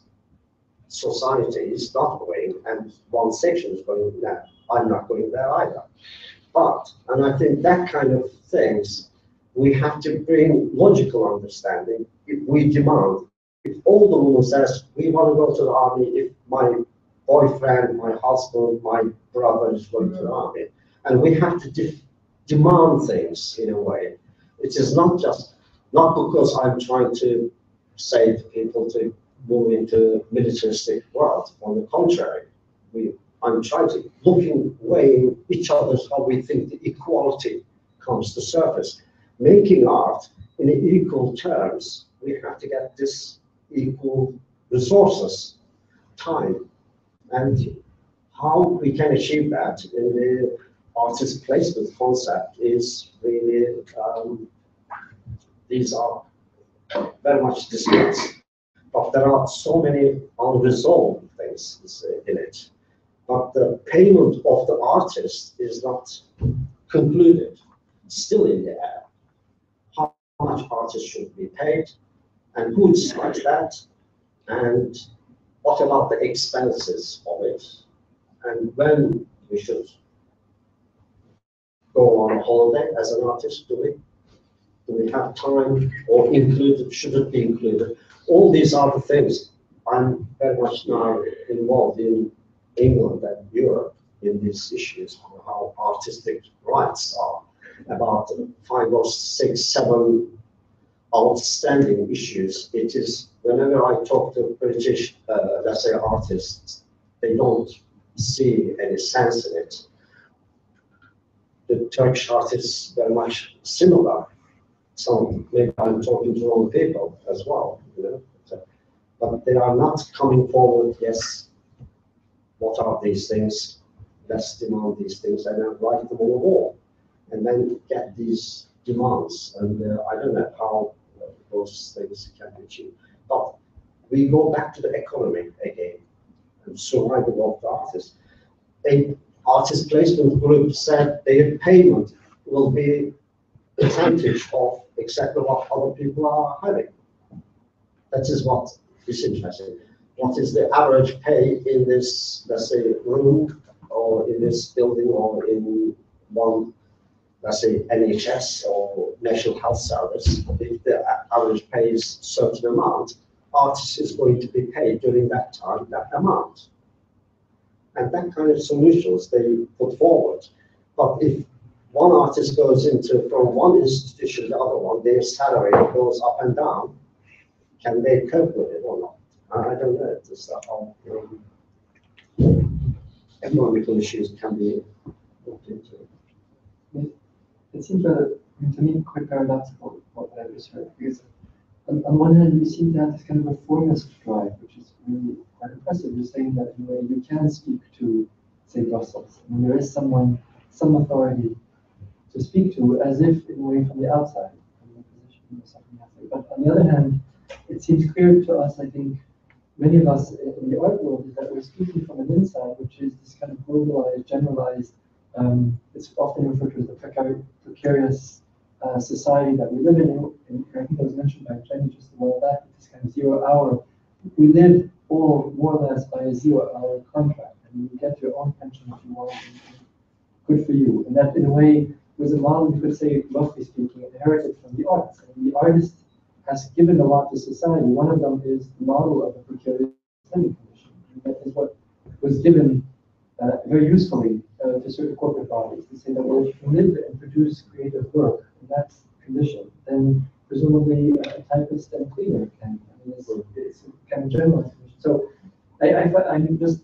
society is not going, and one section is going, no, I'm not going there either. But, and I think that kind of things, we have to bring logical understanding. If we demand, if all the woman says, we want to go to the army, if my boyfriend, my husband, my brother is going to the army, and we have to de demand things in a way. It is not just, not because I'm trying to say to people to move into militaristic world. On the contrary, we, I'm trying to looking weighing each other's how we think the equality comes to surface. Making art in equal terms, we have to get this equal resources, time, and how we can achieve that in the artist placement concept is really um, these are very much discussed, there are so many unresolved things in it. Uh, but the payment of the artist is not concluded, still in the air. How much artists should be paid, and who decides that? And what about the expenses of it? And when we should go on holiday as an artist, do we? Do we have time or include, should it be included? All these other things. I'm very much now involved in England and Europe in these issues, on how artistic rights are, about five or six, seven outstanding issues. It is, whenever I talk to British, uh, let's say artists, they don't see any sense in it. The Turkish artists very much similar. Some, maybe I'm talking to wrong people as well, you know. So, but they are not coming forward, yes, what are these things? Let's demand these things and then write them on the wall. And then get these demands. And uh, I don't know how uh, those things can be achieved. But we go back to the economy again and survival of the artist. A artist placement group said their payment will be percentage of exactly what other people are having. That is what is interesting. What is the average pay in this, let's say, room or in this building or in one, let's say, NHS or National Health Service? If the average pay is certain amount, artist is going to be paid during that time that amount. And that kind of solutions they put forward. But if one artist goes into from one institution to the other one, their salary goes up and down. Can they cope with it or not? I I don't know. It's that how um, economical issues can be looked into. It seems I mean, to me, quite paradoxical what I just heard, because on, on one hand, you seem to have this kind of a formist drive, which is really quite impressive. You're saying that in a way you can speak to, say, Brussels, and there is someone, some authority to speak to, as if in a way from the outside. But on the other hand, it seems clear to us, I think, many of us in the art world, is that we're speaking from an inside, which is this kind of globalized, generalized, um, it's often referred to as the precari- precarious uh, society that we live in. And I think it was mentioned by Jenny just a while back, this kind of zero hour. We live all more or less by a zero hour contract, and you get your own pension if you want. Good for you. And that, in a way, was a model you could say, roughly speaking, inherited from the arts. And the artist has given a lot to society. One of them is the model of a precarious living condition. And that is what was given uh, very usefully uh, to certain corporate bodies to say that well, if you live and produce creative work in that condition, then presumably a typist and cleaner can. I mean, it's, it's kind of. So I, I, I'm just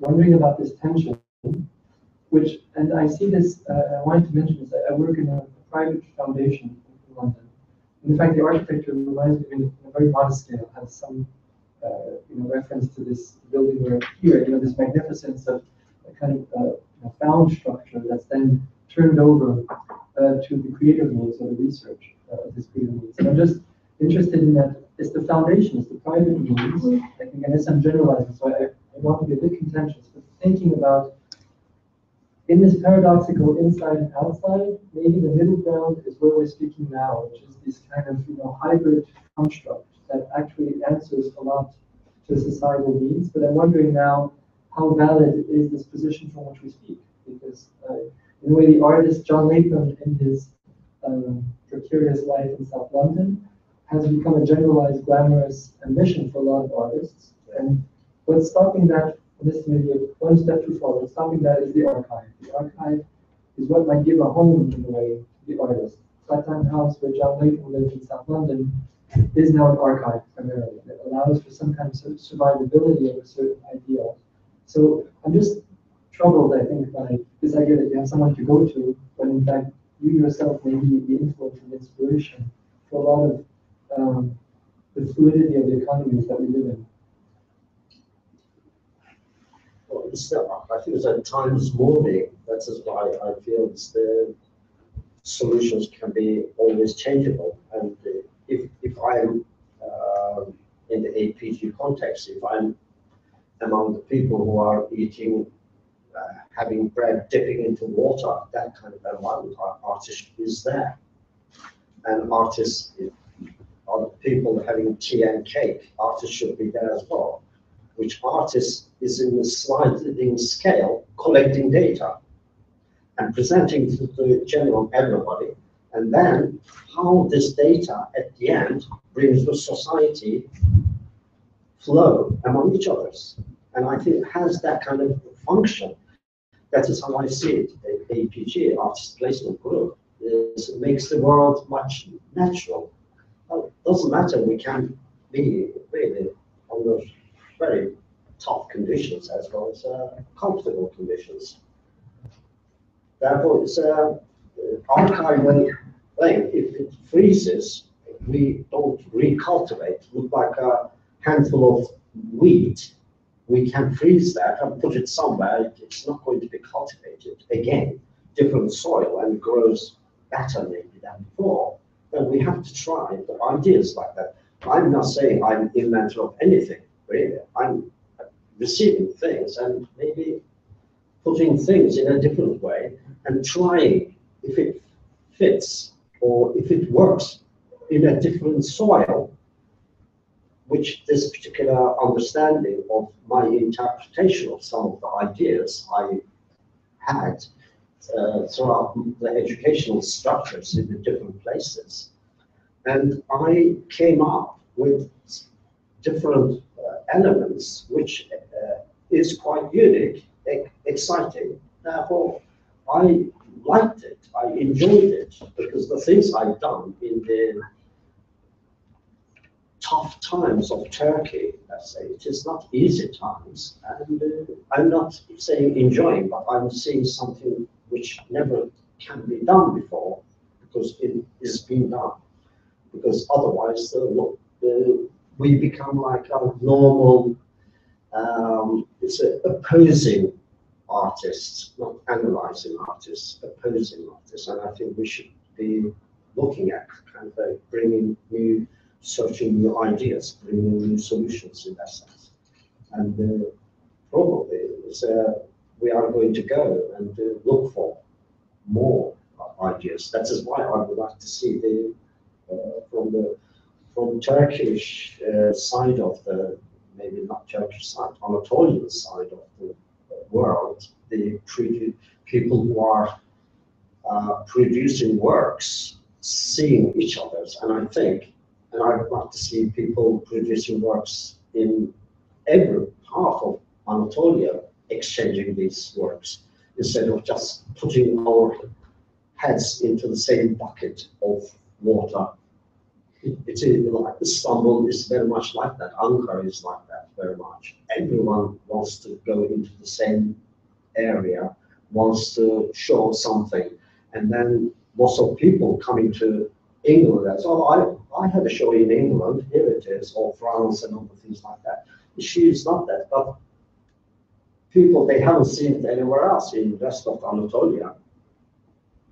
wondering about this tension, which, and I see this, uh, I wanted to mention this, I- work in a private foundation in London. And in fact, the architecture reminds me, in a very modest scale, has some, uh, you know, reference to this building we're here, you know, this magnificence of a kind of uh, found structure that's then turned over uh, to the creative needs or the research uh, of this creative. And I'm just interested in that it's the foundation, it's the private needs. I think, and this I'm generalizing, so I, I want to be a bit contentious, but thinking about in this paradoxical inside and outside, maybe the middle ground is where we're speaking now, which is this kind of you know hybrid construct that actually answers a lot to societal needs. But I'm wondering now how valid is this position from which we speak? Because uh, in a way, the artist John Latham, in his um, precarious life in South London, has become a generalized, glamorous ambition for a lot of artists. And what's stopping that? This may be one step too far. What's stopping that is the archive. The archive is what might give a home in a way to the artist. Flat Time House, where John Latham lived in South London, is now an archive primarily. That allows for some kind of survivability of a certain ideal. So I'm just troubled, I think, by this idea that you have someone to go to, when in fact you yourself may be the influence and inspiration for a lot of um, the fluidity of the economies that we live in. Still, I think it's at times moving. That is why I feel the solutions can be always changeable. And uh, if, if I'm uh, in the APG context, if I'm among the people who are eating, uh, having bread dipping into water, that kind of environment, our artist is there. and artists, other people having tea and cake, artists should be there as well. Which artist is in the sliding scale, collecting data and presenting to the general everybody. And then how this data at the end brings the society flow among each others. And I think it has that kind of function. That is how I see it. The APG, Artist Placement Group, is, makes the world much natural. It doesn't matter, we can be really on the very tough conditions as well as uh, comfortable conditions. Therefore, it's a archival thing. If it freezes, we don't recultivate. Look like a handful of wheat. We can freeze that and put it somewhere. It's not going to be cultivated again. Different soil and grows better maybe than before. Then we have to try the ideas like that. I'm not saying I'm inventor of anything, really. I'm receiving things and maybe putting things in a different way and trying if it fits or if it works in a different soil, which this particular understanding of my interpretation of some of the ideas I had uh, throughout the educational structures in the different places. And I came up with different elements, which uh, is quite unique, exciting. Therefore, I liked it, I enjoyed it, because the things I've done in the tough times of Turkey, let's say, it is not easy times. And uh, I'm not saying enjoying, but I'm seeing something which never can be done before because it is being done. Because otherwise, the, the, we become like a normal, um, it's a opposing artists, not analyzing artists, opposing artists. And I think we should be looking at kind of like bringing new, searching new ideas, bringing new solutions in that sense. And uh, probably uh, we are going to go and uh, look for more ideas. That is why I would like to see the uh, from the from Turkish uh, side of the maybe not Turkish side, Anatolian side of the world, the people who are uh, producing works, seeing each other's, and I think, and I would like to see people producing works in every part of Anatolia exchanging these works instead of just putting our heads into the same bucket of water. It- It's like Istanbul is very much like that. Ankara is like that very much. Everyone wants to go into the same area, wants to show something, and then lots of people coming to England as, oh, I, I had a show in England, here it is, or France and other things like that. She is not that, but people, they haven't seen it anywhere else in the rest of Anatolia.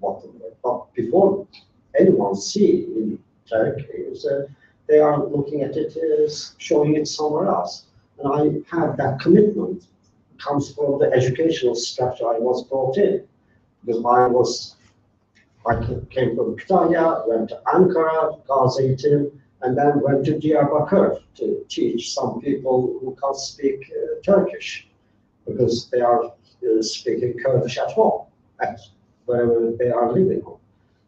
But before anyone see in Turkey, is, uh, they are looking at it as showing it somewhere else. And I have that commitment, It comes from the educational structure I was brought in. Because I was, I came from Kütahya, went to Ankara, Gaziantep, and then went to Diyarbakir to teach some people who can't speak uh, Turkish because they are uh, speaking Kurdish at home, at wherever they are living.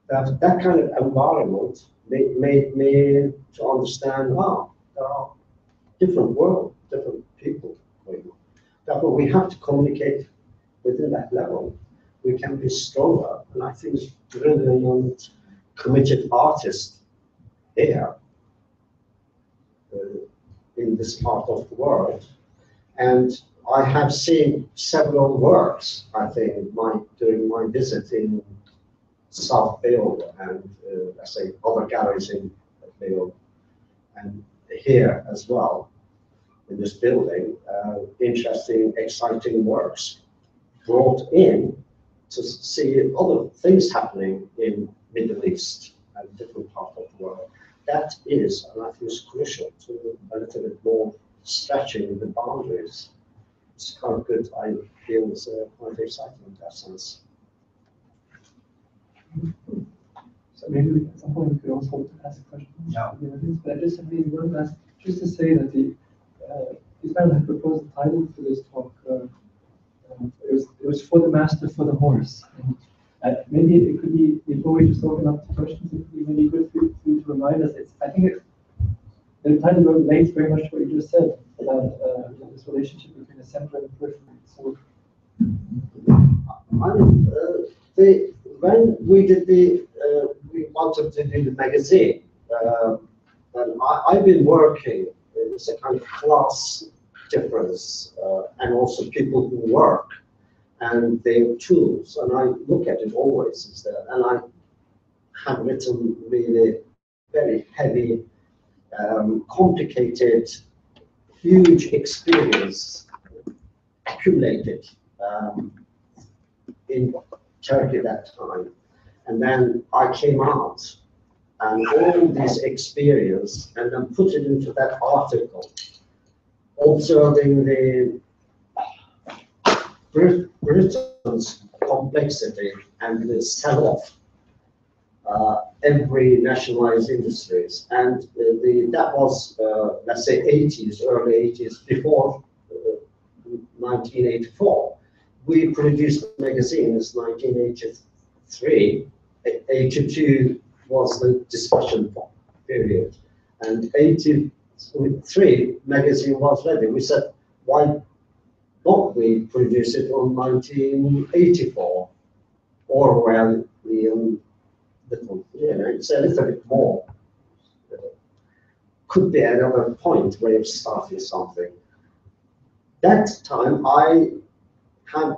That, that kind of environment made, made me to understand, ah, there are different world, different people. Therefore, we have to communicate within that level. We can be stronger, and I think brilliant, committed artists here uh, in this part of the world. And I have seen several works, I think, my, during my visit in South Bill and, uh, let's say, other galleries in Bill and here as well, in this building, uh, interesting, exciting works brought in to see other things happening in Middle East and different parts of the world. That is, and I think is crucial to a little bit more stretching the boundaries. It's kind of good, I feel it's uh, quite exciting in that sense. So So maybe at some point we could also ask questions. Yeah. to But I just have maybe one last, just to say that the, uh, İsmail had proposed a title for this talk. uh, uh, It was, it was for the master, for the horse. And uh, maybe it could be, before we just open up to questions, it would be maybe good for you to remind us, it's, I think it, the title relates very much to what you just said about uh, this relationship between the center and the periphery. So I mean, uh, the, when we did the, uh, we wanted to do the magazine, uh, and I, I've been working, it's a kind of class difference, uh, and also people who work and their tools, and I look at it always as that, and I have written really very heavy, um, complicated, huge experience accumulated. Um, in Turkey that time. And then I came out and all this experience and then put it into that article, observing the Brit- Britain's complexity and the sell-off uh, every nationalized industries. And uh, the, that was, uh, let's say, 80s, early 80s, before uh, 1984 we produced magazines 1983. 82 was the discussion period. And 83 magazine was ready. We said, why not we produce it on 1984? Orwellian, little, you know, it's a little bit more. Could be another point where you started something. That time I had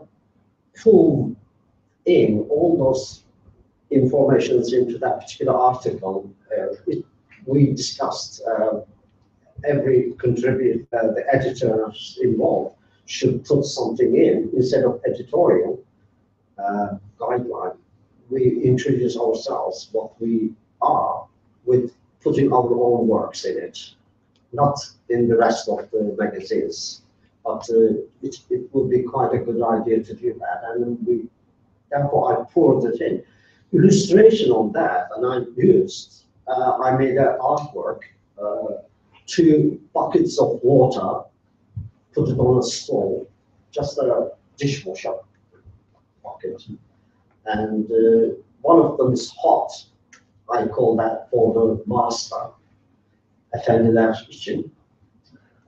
pulled in all those informations into that particular article. Uh, it, we discussed uh, every contributor, uh, the editors involved should put something in instead of editorial uh, guideline. We introduce ourselves, what we are, with putting our own works in it, not in the rest of the magazines. But uh, it, it would be quite a good idea to do that, and we, therefore I poured it in. Illustration on that, and I used, uh, I made an artwork, uh, two buckets of water, put it on a stove, just a dishwasher bucket. And uh, one of them is hot, I call that for the master, efendiler için.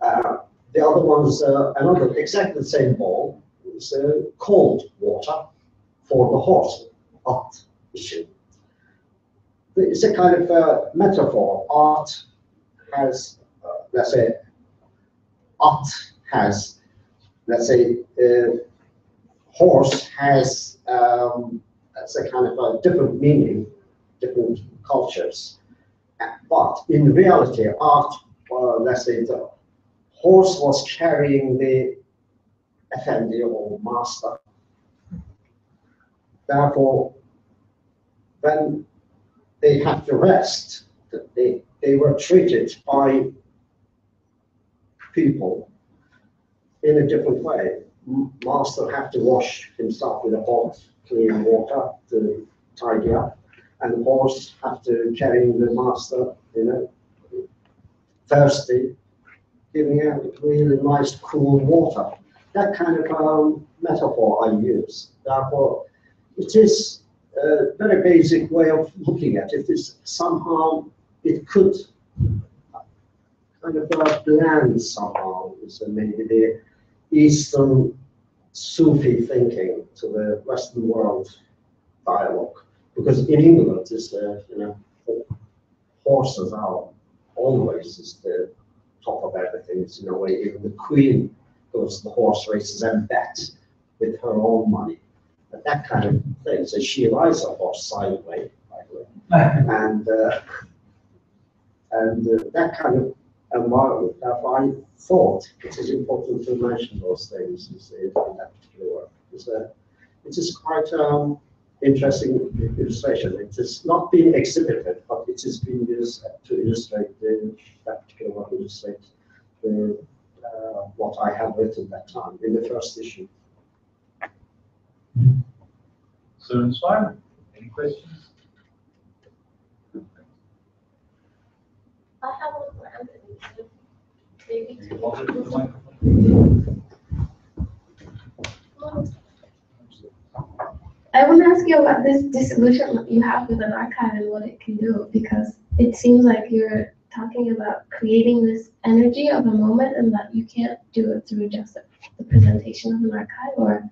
Uh, the other one's uh, another, exactly the same ball, is uh, cold water for the horse, art issue. It's a kind of uh, metaphor. Art has, uh, let's say, art has, let's say, uh, horse has, um, that's a kind of a different meaning, different cultures. But in reality, art, uh, let's say, the horse was carrying the effendi or master. Therefore, when they had to rest, they, they were treated by people in a different way. Master had to wash himself with a hot, clean water to tidy up, and the horse had to carry the master, you know, thirsty, giving out really nice cool water. That kind of um, metaphor I use. Therefore, it is a very basic way of looking at it. Is somehow it could kind of uh, blend somehow. So maybe the Eastern Sufi thinking to the Western world dialogue. Because in England, it's the you know horses are always is the top of everything. It's in a way, even the Queen goes to the horse races and bets with her own money. But that kind of thing. So she rides a horse sideways, by the way. And uh, and uh, that kind of environment. Therefore, I thought it is important to mention those things you see, in that particular work. It's a, it is quite um, interesting illustration. It has not been exhibited, but it has been used to illustrate the, that particular work, illustrate the, uh, what I have written that time in the first issue. Sören Swan, any questions? I have one for Antony. so Maybe. Can you hold it to the microphone? I want to ask you about this disillusion you have with an archive and what it can do, because it seems like you're talking about creating this energy of a moment and that you can't do it through just the the presentation of an archive or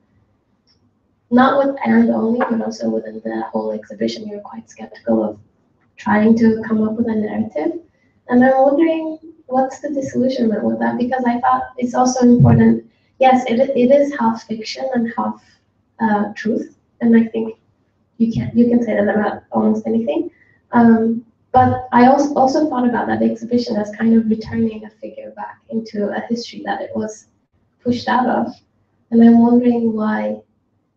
not with and only, but also within the whole exhibition, you're quite skeptical of trying to come up with a narrative. And I'm wondering, what's the disillusionment with that? Because I thought it's also important, yes, it, it is half fiction and half uh, truth, and I think you can you can say that about almost anything. Um, but I also also thought about that exhibition as kind of returning a figure back into a history that it was pushed out of, and I'm wondering why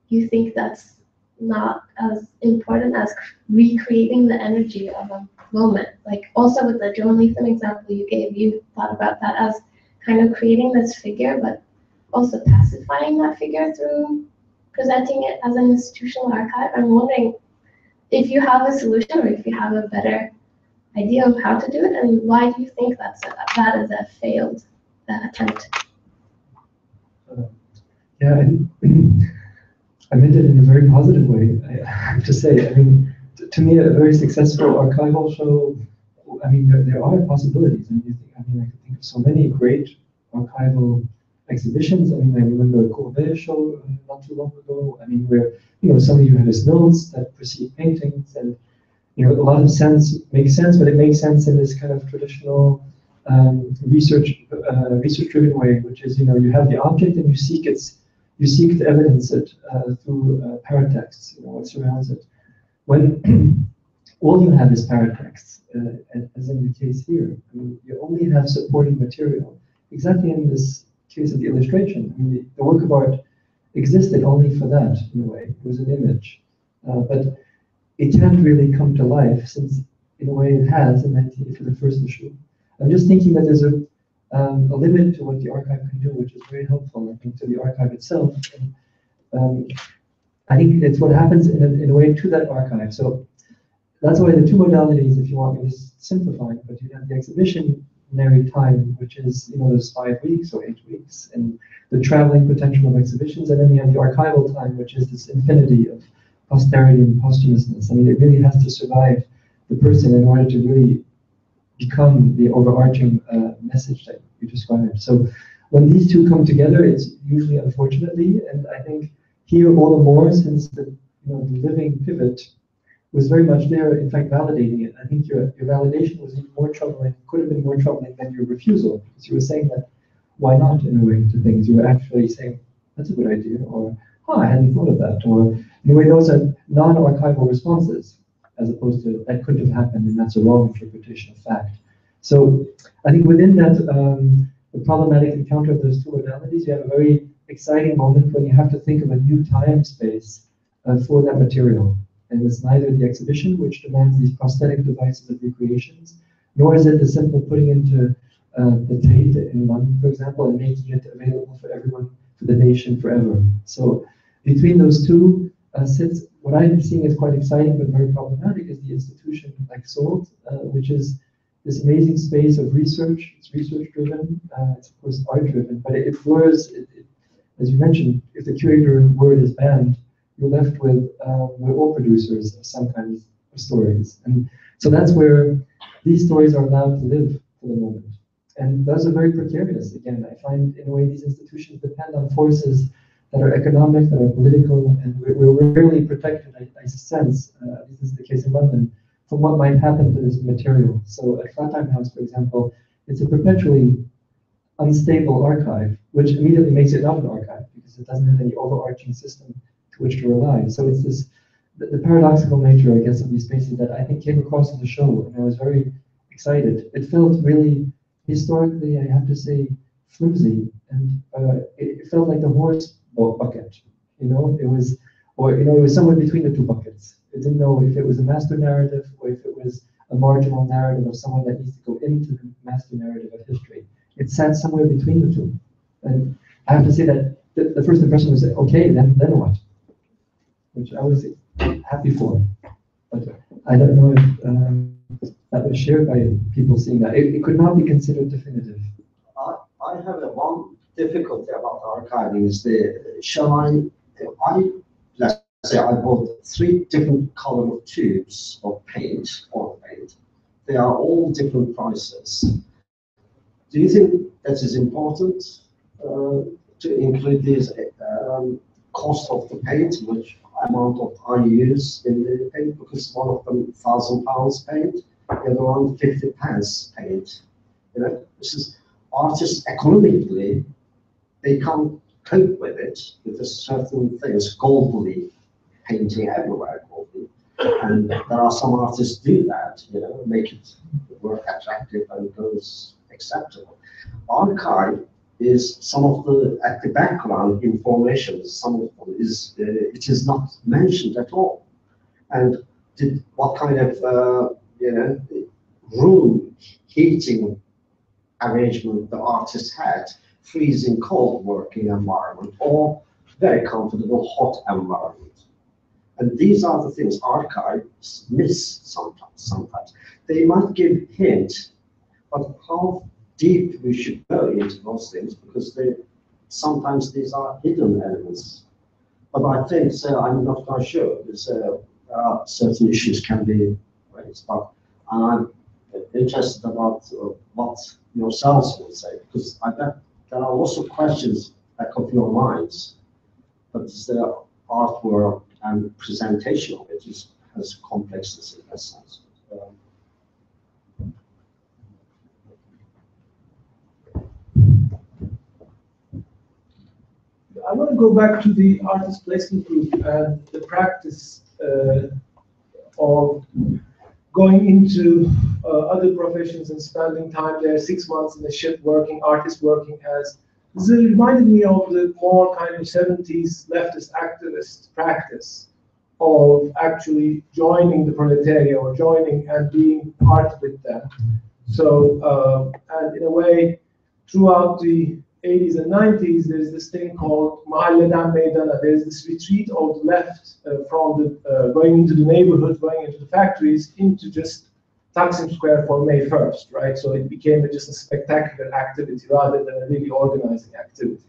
you think that's not as important as recreating the energy of a moment. Like also with the John Latham example you gave, you thought about that as kind of creating this figure, but also pacifying that figure through presenting it as an institutional archive. I'm wondering if you have a solution or if you have a better idea of how to do it, and why do you think that's a, that is a failed uh, attempt? Yeah, and I meant it in a very positive way, I have to say. I mean, to me, a very successful archival show, I mean, there, there are possibilities. I think, I mean, I think of so many great archival exhibitions. I mean, I remember a Courbet show uh, not too long ago. I mean, where, you know, somebody who had his notes that precede paintings and, you know, a lot of sense makes sense, but it makes sense in this kind of traditional um, research, uh, research-driven way, which is, you know, you have the object and you seek its you seek to evidence it uh, through uh, paratexts, you know, what surrounds it. When all you have is paratexts, uh, as in the case here, I mean, you only have supporting material. Exactly in this case of the illustration, I mean, the, the work of art existed only for that, in a way. It was an image. Uh, but it can't really come to life since, in a way, it has in 19, for the first issue. I'm just thinking that there's a um, a limit to what the archive can do, which is very helpful, I think, to the archive itself. And, um, I think it's what happens in a, in a way to that archive. So that's why the two modalities, if you want me to simplify, but you have the exhibitionary time, which is, you know, those five weeks or eight weeks, and the traveling potential of exhibitions, and then you have the archival time, which is this infinity of posterity and posthumousness. I mean, it really has to survive the person in order to really become the overarching uh, message that you described. So when these two come together, it's usually unfortunately, and I think here all the more since the you know the living pivot was very much there, in fact validating it. I think your, your validation was even more troubling, could have been more troubling than your refusal, because you were saying that why not in a way to things. You were actually saying, that's a good idea, or oh, I hadn't thought of that, or in a way those are non-archival responses as opposed to that couldn't have happened and that's a wrong interpretation of fact. So I think within that, um, the problematic encounter of those two modalities, you have a very exciting moment when you have to think of a new time space uh, for that material. And it's neither the exhibition, which demands these prosthetic devices of recreations, nor is it the simple putting into uh, the Tate in London, for example, and making it available for everyone, for the nation forever. So between those two uh, what I'm seeing is quite exciting but very problematic is the institution like SALT, uh, which is this amazing space of research. It's research driven, uh, it's of course art driven, but it, it blurs, it, it, as you mentioned, if the curator word is banned, you're left with, uh, we're all producers of some kinds of stories. And so that's where these stories are allowed to live for the moment. And those are very precarious. Again, I find in a way these institutions depend on forces that are economic, that are political, and we're, we're rarely protected, I, I sense, uh, this is the case in London, from what might happen to this material. So at Flat Time House, for example, it's a perpetually unstable archive, which immediately makes it not an archive because it doesn't have any overarching system which to rely. So it's this the, the paradoxical nature, I guess, of these spaces that I think came across in the show, and I was very excited. It felt really historically, I have to say, flimsy, and uh, it, felt like the horse bucket. You know, it was, or you know, it was somewhere between the two buckets. It didn't know if it was a master narrative or if it was a marginal narrative of someone that needs to go into the master narrative of history. It sat somewhere between the two. And I have to say that the, the first impression was, okay, then then what? Which I was happy for. But I don't know if um, that was shared by people seeing that. It, it could not be considered definitive. I, I have a one difficulty about archiving is the, shall I, I, let's say I bought three different color tubes of paint, or paint. They are all different prices. Do you think that is important, uh, to include this, um, cost of the paint, which amount of used in the paint, because one of them thousand pounds paint, the other one fifty pence paint. You know, this is artists economically, they can't cope with it with certain things, leaf painting everywhere, leaf. And there are some artists do that, you know, make it work attractive and goes acceptable. Archive is some of the, at the background information, some of them is, uh, it is not mentioned at all. And did, what kind of, uh, you know, room heating arrangement the artist had, freezing cold working environment or very comfortable hot environment. And these are the things archives miss sometimes. Sometimes they might give hint, but how deep we should go into those things because they sometimes these are hidden elements. But I think so. I'm not quite sure. There's uh, uh, certain issues can be raised, but I'm interested about uh, what yourselves will say because I bet there are lots of questions back of your minds, but the artwork and presentation of it is has complexness in that sense. Um, I want to go back to the artist placement group and the practice uh, of going into uh, other professions and spending time there, six months in the ship working, artist working as. This reminded me of the more kind of 70s leftist activist practice of actually joining the proletariat or joining and being part with them. So, uh, and in a way, throughout the 80s and 90s, there's this thing called Mahalleden Meydana. There's this retreat of the left uh, from the uh, going into the neighborhood, going into the factories, into just Taksim Square for May 1st, right? So it became just a spectacular activity rather than a really organizing activity.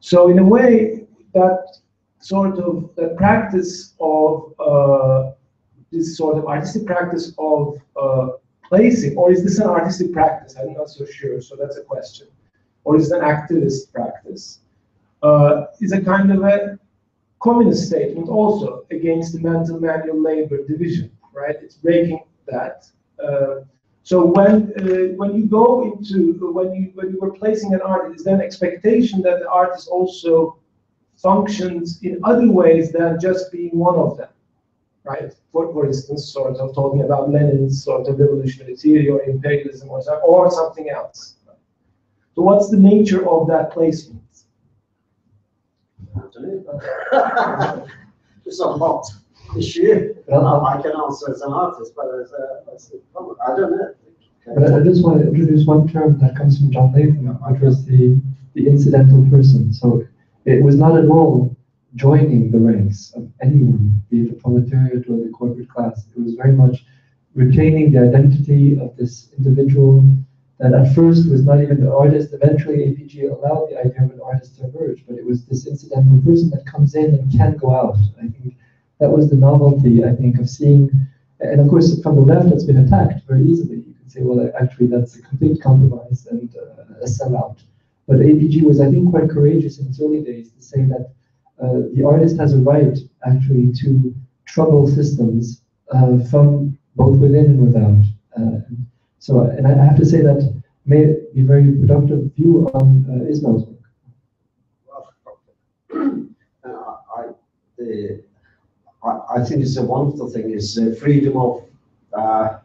So in a way, that sort of the practice of uh, this sort of artistic practice of uh, placing, or is this an artistic practice? I'm not so sure. So that's a question or is it an activist practice, uh, is a kind of a communist statement also against the mental manual labor division, right? It's breaking that. Uh, so when uh, when you go into when you when you were placing an artist, is there an expectation that the artist also functions in other ways than just being one of them, right? For, for instance, sort of talking about Lenin's sort of revolutionary theory or imperialism or, or something else. So what's the nature of that placement? it's a hot issue. Well, I can answer as an artist, but as a, as a I don't know. But I just want to introduce one term that comes from John Latham, which was the, the incidental person. So it was not at all joining the ranks of anyone, be it the proletariat or the corporate class. It was very much retaining the identity of this individual that at first was not even the artist. Eventually, APG allowed the idea of an artist to emerge, but it was this incidental person that comes in and can go out. I think that was the novelty, I think, of seeing, and of course, from the left, that's been attacked very easily. You can say, well, actually, that's a complete compromise and uh, a sellout. But APG was, I think, quite courageous in its early days to say that uh, the artist has a right, actually, to trouble systems uh, from both within and without. Uh, so, and I have to say that may be a very productive view on uh, İsmail's work. Uh, I, the, I, I, think it's a wonderful thing is the freedom of uh,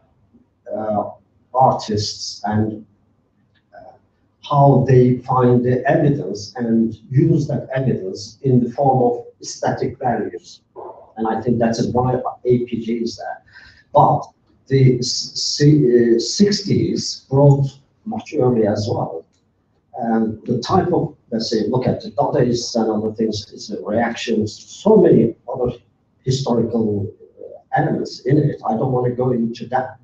uh, artists and uh, how they find the evidence and use that evidence in the form of aesthetic values. And I think that's why APG is there. But the 60s uh, brought much earlier as well. And the type of, let's say, look at the Dadaists and other things, it's a reaction, so many other historical uh, elements in it. I don't want to go into that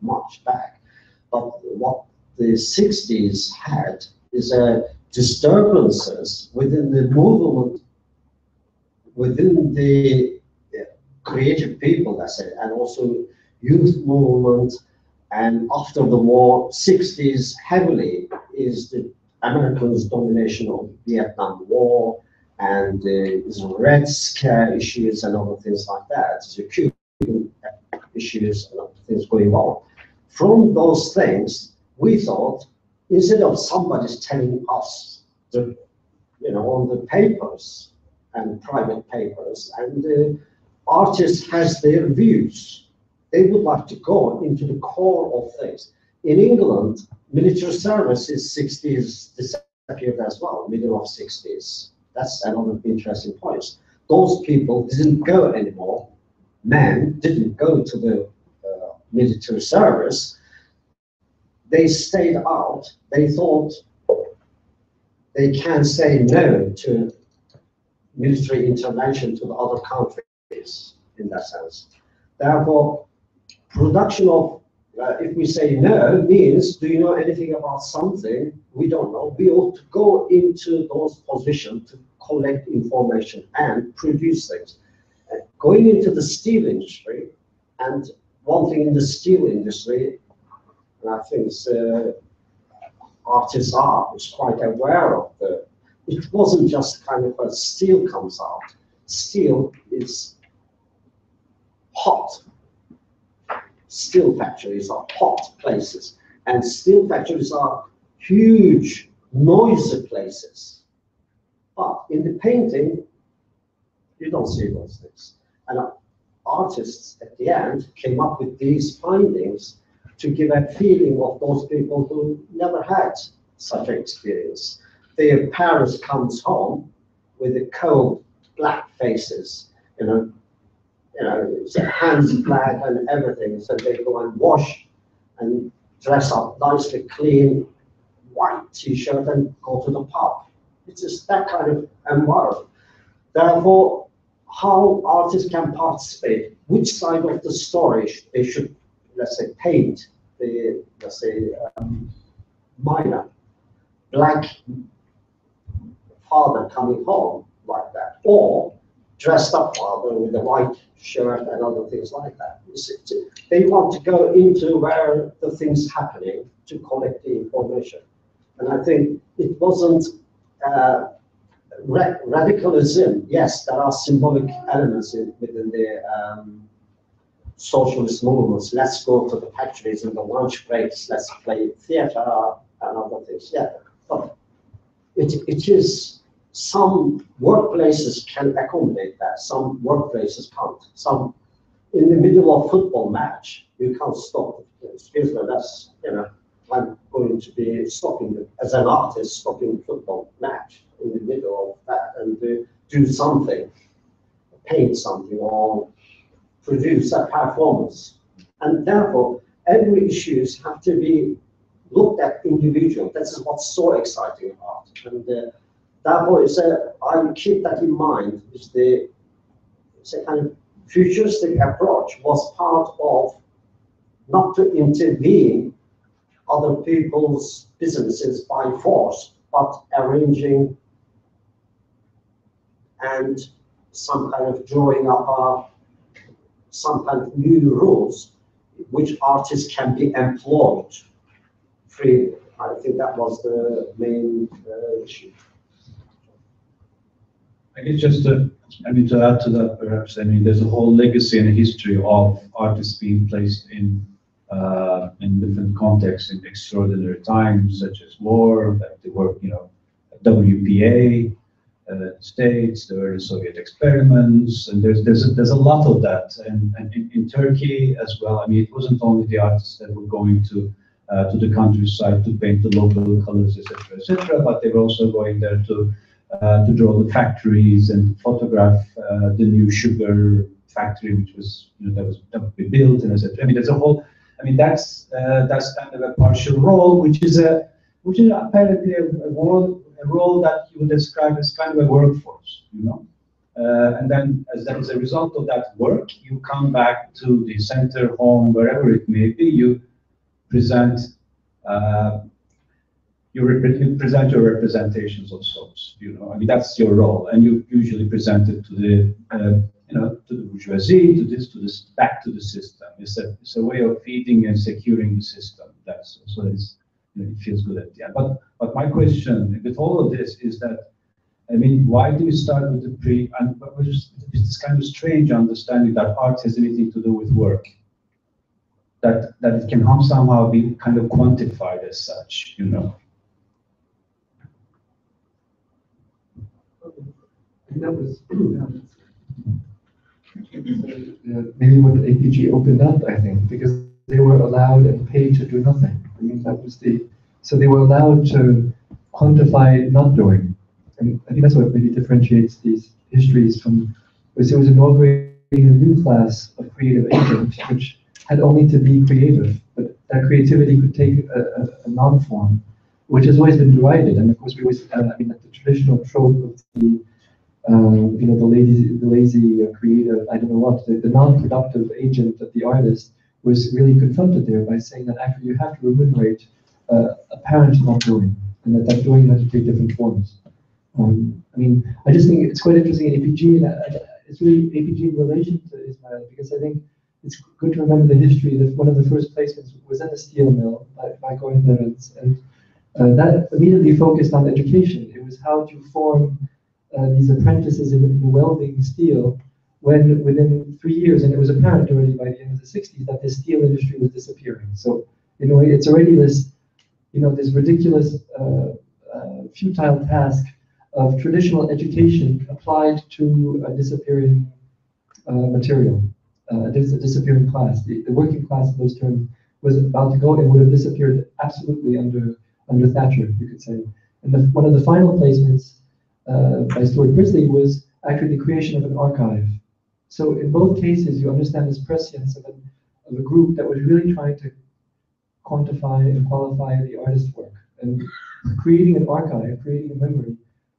much back. But what the sixties had is a disturbances within the movement, within the uh, creative people, let's say, and also youth movement. And after the war, sixties heavily is the Americans' domination of Vietnam War and the Red Scare issues and other things like that. The Cuban issues and other things going on. From those things, we thought instead of somebody telling us the, you know, on the papers and private papers, and the artist has their views, they would like to go into the core of things. In England, military service is 60s disappeared as well, middle of 60s. That's another interesting point. Those people didn't go anymore. Men didn't go to the uh, military service. They stayed out. They thought they can say no to military intervention to the other countries in that sense. Therefore, production of, uh, if we say no, means do you know anything about something? We don't know. We ought to go into those positions to collect information and produce things. Uh, going into the steel industry, and one thing in the steel industry, and I think uh, artists are is quite aware of the. It wasn't just kind of a steel comes out. Steel is hot. Steel factories are hot places, and steel factories are huge, noisy places. But in the painting, you don't see those things. And artists at the end came up with these findings to give a feeling of those people who never had such an experience. Their parents comes home with the cold black faces, you know, you know, hands black and everything. So they go and wash and dress up nicely, clean, white t-shirt and go to the pub. It's just that kind of environment. Therefore, how artists can participate, which side of the story they should, let's say, paint the, let's say, um, minor black father coming home like that, or dressed up father with a white shirt and other things like that. They want to go into where the things happening to collect the information. And I think it wasn't uh, ra radicalism. Yes, there are symbolic elements in, within the um, socialist movements. Let's go to the factories and the lunch breaks. Let's play theater and other things. Yeah, but it, it is some workplaces can accommodate that. Some workplaces can't. Some in the middle of football match, you can't stop. Excuse me, that's you know, I'm going to be stopping as an artist stopping football match in the middle of that and uh, do something, paint something or produce a performance. And therefore, every issues have to be looked at individual. This is what's so exciting about it. And uh, therefore, it's a, I keep that in mind. Is the it's a kind of futuristic approach was part of not to intervene other people's businesses by force, but arranging and some kind of drawing up a, some kind of new rules which artists can be employed freely. I think that was the main uh, issue. I guess just to, I mean, to add to that, perhaps, I mean, there's a whole legacy and a history of artists being placed in uh, in different contexts in extraordinary times, such as war, the work, you know, WPA, uh, States, there were Soviet experiments, and there's there's a, there's a lot of that, and, and in, in, Turkey as well. I mean, it wasn't only the artists that were going to uh, to the countryside to paint the local colors, etc., etc., but they were also going there to uh, to draw the factories and photograph uh, the new sugar factory, which was you know that was that would be built, and etc. I mean, there's a whole I mean, that's uh, that's kind of a partial role, which is a which is apparently a, a, role, a role that you would describe as kind of a workforce, you know. Uh, and then, as, as a result of that work, you come back to the center, home, wherever it may be. You present, uh, you repre- you present your representations of sorts, you know, I mean, that's your role, and you usually present it to the, uh, you know, to the bourgeoisie, to this, to this, back to the system. It's a, it's a way of feeding and securing the system. That's, so it's, it feels good at the end. But, but my question with all of this is that, I mean, why do you start with the pre, and it's this kind of strange understanding that art has anything to do with work? That, that it can somehow be kind of quantified as such, you know? And that was, uh, maybe what APG opened up, I think, because they were allowed and paid to do nothing. I mean, that was the, so they were allowed to quantify not doing. And I think that's what maybe differentiates these histories from, was it was inaugurating a new class of creative agents, which had only to be creative, but that creativity could take a, a, a non-form, which has always been derided. And of course, we always, uh, I mean, like the traditional trope of the um, you know, the lazy, the lazy uh, creative, I don't know what, the, the non-productive agent of the artist was really confronted there by saying that actually you have to remunerate uh, apparent not doing, and that that doing has to take different forms. Um, I mean, I just think it's quite interesting in APG, and I, it's really APG in relation to İsmail, because I think it's good to remember the history that one of the first placements was at the steel mill by, by Gordon and uh, that immediately focused on education. It was how to form uh, these apprentices in, in welding steel when within three years, and it was apparent already by the end of the 60s that the steel industry was disappearing. So, you know, it's already this, you know, this ridiculous, uh, uh, futile task of traditional education applied to a disappearing uh, material. Uh, a disappearing class. The, the working class in those terms was about to go and would have disappeared absolutely under under Thatcher, you could say. And the, one of the final placements uh, by Stuart Brisley was actually the creation of an archive. So in both cases, you understand this prescience of a, of a group that was really trying to quantify and qualify the artist's work. And creating an archive, creating a memory,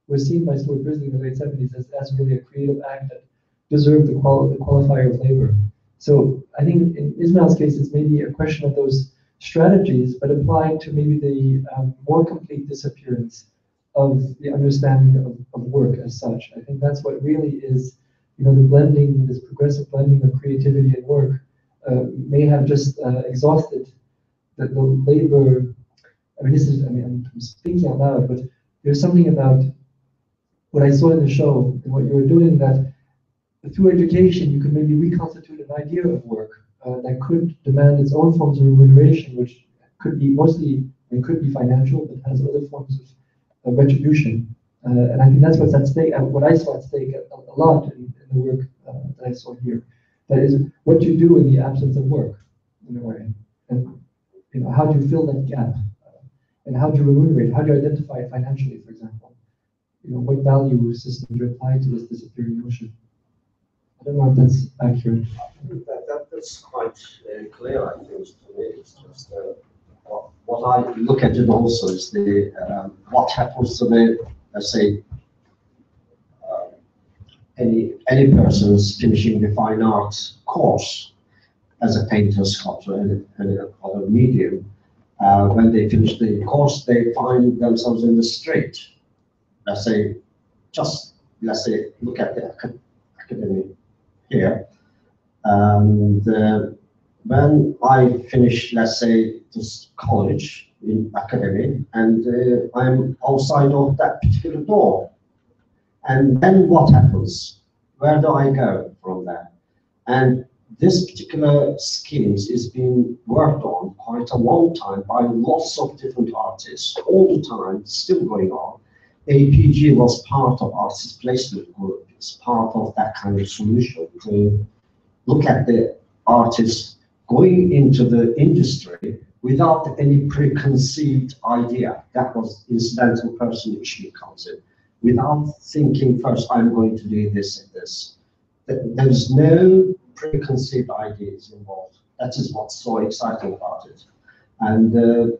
was seen by Stuart Brisley in the late 70s as, as really a creative act that deserved the, quali the qualifier of labor. So I think in İsmail's case, it's maybe a question of those strategies, but applied to maybe the um, more complete disappearance of the understanding of, of work as such. I think that's what really is, you know, the blending, this progressive blending of creativity and work uh, may have just uh, exhausted the, the labor. I mean, this is, I mean, I'm, speaking out loud, but there's something about what I saw in the show and what you were doing that through education, you could maybe reconstitute an idea of work uh, that could demand its own forms of remuneration, which could be mostly and could be financial, but has other forms of retribution. Uh, and I think that's what's at stake, what I saw at stake a, a lot in, in, the work uh, that I saw here. That is what you do in the absence of work, in a way, and you know how do you fill that gap, uh, and how do you remunerate? How do you identify financially, for example? You know what value system do you apply to this disappearing notion? I don't know if that's accurate. That, that, that's quite uh, clear, I think, to me. It's just uh, what, I look at it also is the um, what happens to the let's say uh, any any person's finishing the fine arts course as a painter, sculptor, and any other medium. Uh, when they finish the course, they find themselves in the street. Let's say, just let's say, look at the academy here, and uh, when I finish, let's say, this college in academy, and uh, I'm outside of that particular door. And then what happens? Where do I go from there? And this particular schemes is being worked on quite a long time by lots of different artists, all the time, still going on. APG was part of Artist Placement Group. It's part of that kind of solution to look at the artists going into the industry without any preconceived idea. That was incidental person issue concept. Without thinking first, I'm going to do this and this. There's no preconceived ideas involved. That is what's so exciting about it. And uh,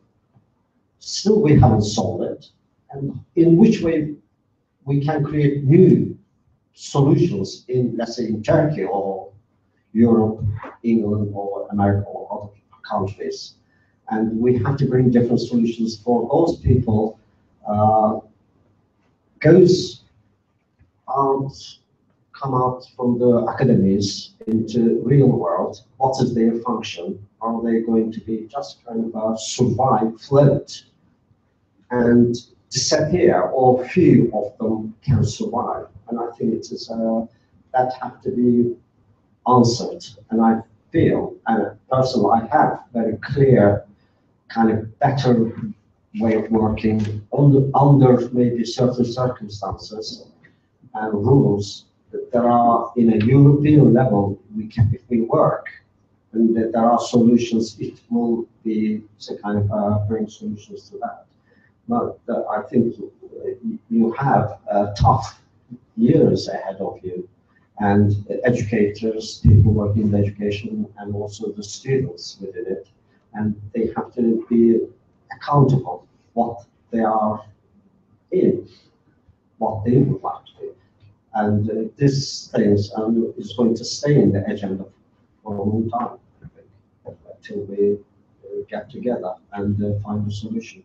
still we haven't solved it. And in which way we can create new solutions in, let's say, in Turkey or Europe, England, or America, or other countries. And we have to bring different solutions for those people. Uh, Goes aren't come out from the academies into real world. What is their function? Are they going to be just kind of survive, float, and disappear, or few of them can survive? And I think it is uh, that have to be answered. And I feel, and personally, I have very clear, kind of better way of working under, under maybe certain circumstances and rules that there are in a European level, we can, if we work, and that there are solutions, it will be some kind of uh, bring solutions to that. But uh, I think you have uh, tough years ahead of you and educators, people working in education, and also the students within it. And they have to be accountable what they are in, what they would like to do. And uh, this things um, is going to stay in the agenda for a long time, I think, until we uh, get together and uh, find a solution.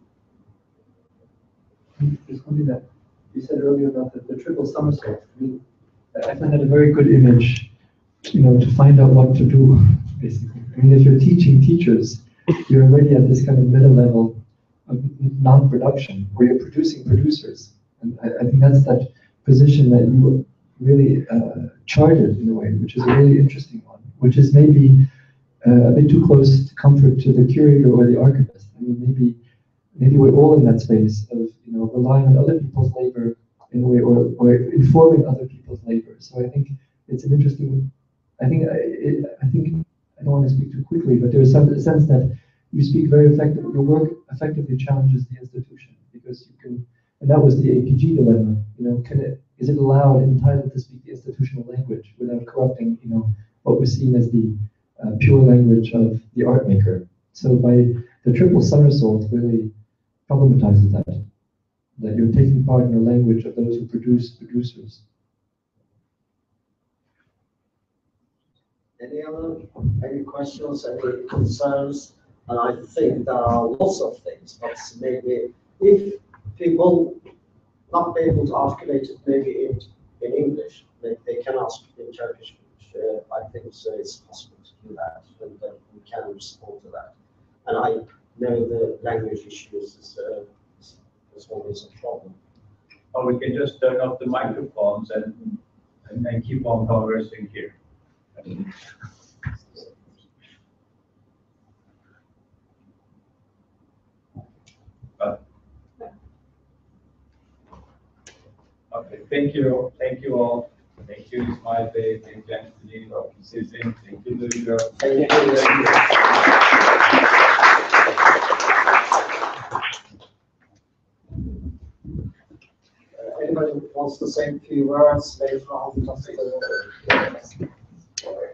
There's something that you said earlier about the, the triple somersault. I mean, I find that a very good image, you know, to find out what to do, basically. I mean, if you're teaching teachers, you're already at this kind of middle level of non-production, where you're producing producers. And I, I think that's that position that you really uh, charted in a way, which is a really interesting one, which is maybe uh, a bit too close to comfort to the curator or the archivist. I mean, maybe maybe we're all in that space of you know relying on other people's labor in a way, or, or informing other people's labor. So I think it's an interesting. I think I, it, I think I don't want to speak too quickly, but there's some sense that you speak very effectively. Your work effectively challenges the institution because you can, and that was the APG dilemma. You know, can it is it allowed entitled to speak the institutional language without corrupting, you know, what was seen as the uh, pure language of the art maker? So by the triple somersault really problematizes that, that you're taking part in the language of those who produce producers. Any other, any questions, any concerns? And I think there are lots of things, but maybe if people not be able to articulate it maybe in, in English, they, they can ask in Turkish, which uh, I think so it's possible to do that, and uh, we can respond to that. And I know the language issues is, uh, is, always a problem. Or we can just turn off the microphones and, and then keep on conversing here. But- Okay, thank you, thank you all. Thank you, İsmail Bey, thank you, Antony, Susan, thank you, Lucio. Thank you. Uh, Anybody wants to say a few words later on,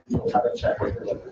you'll have a check with the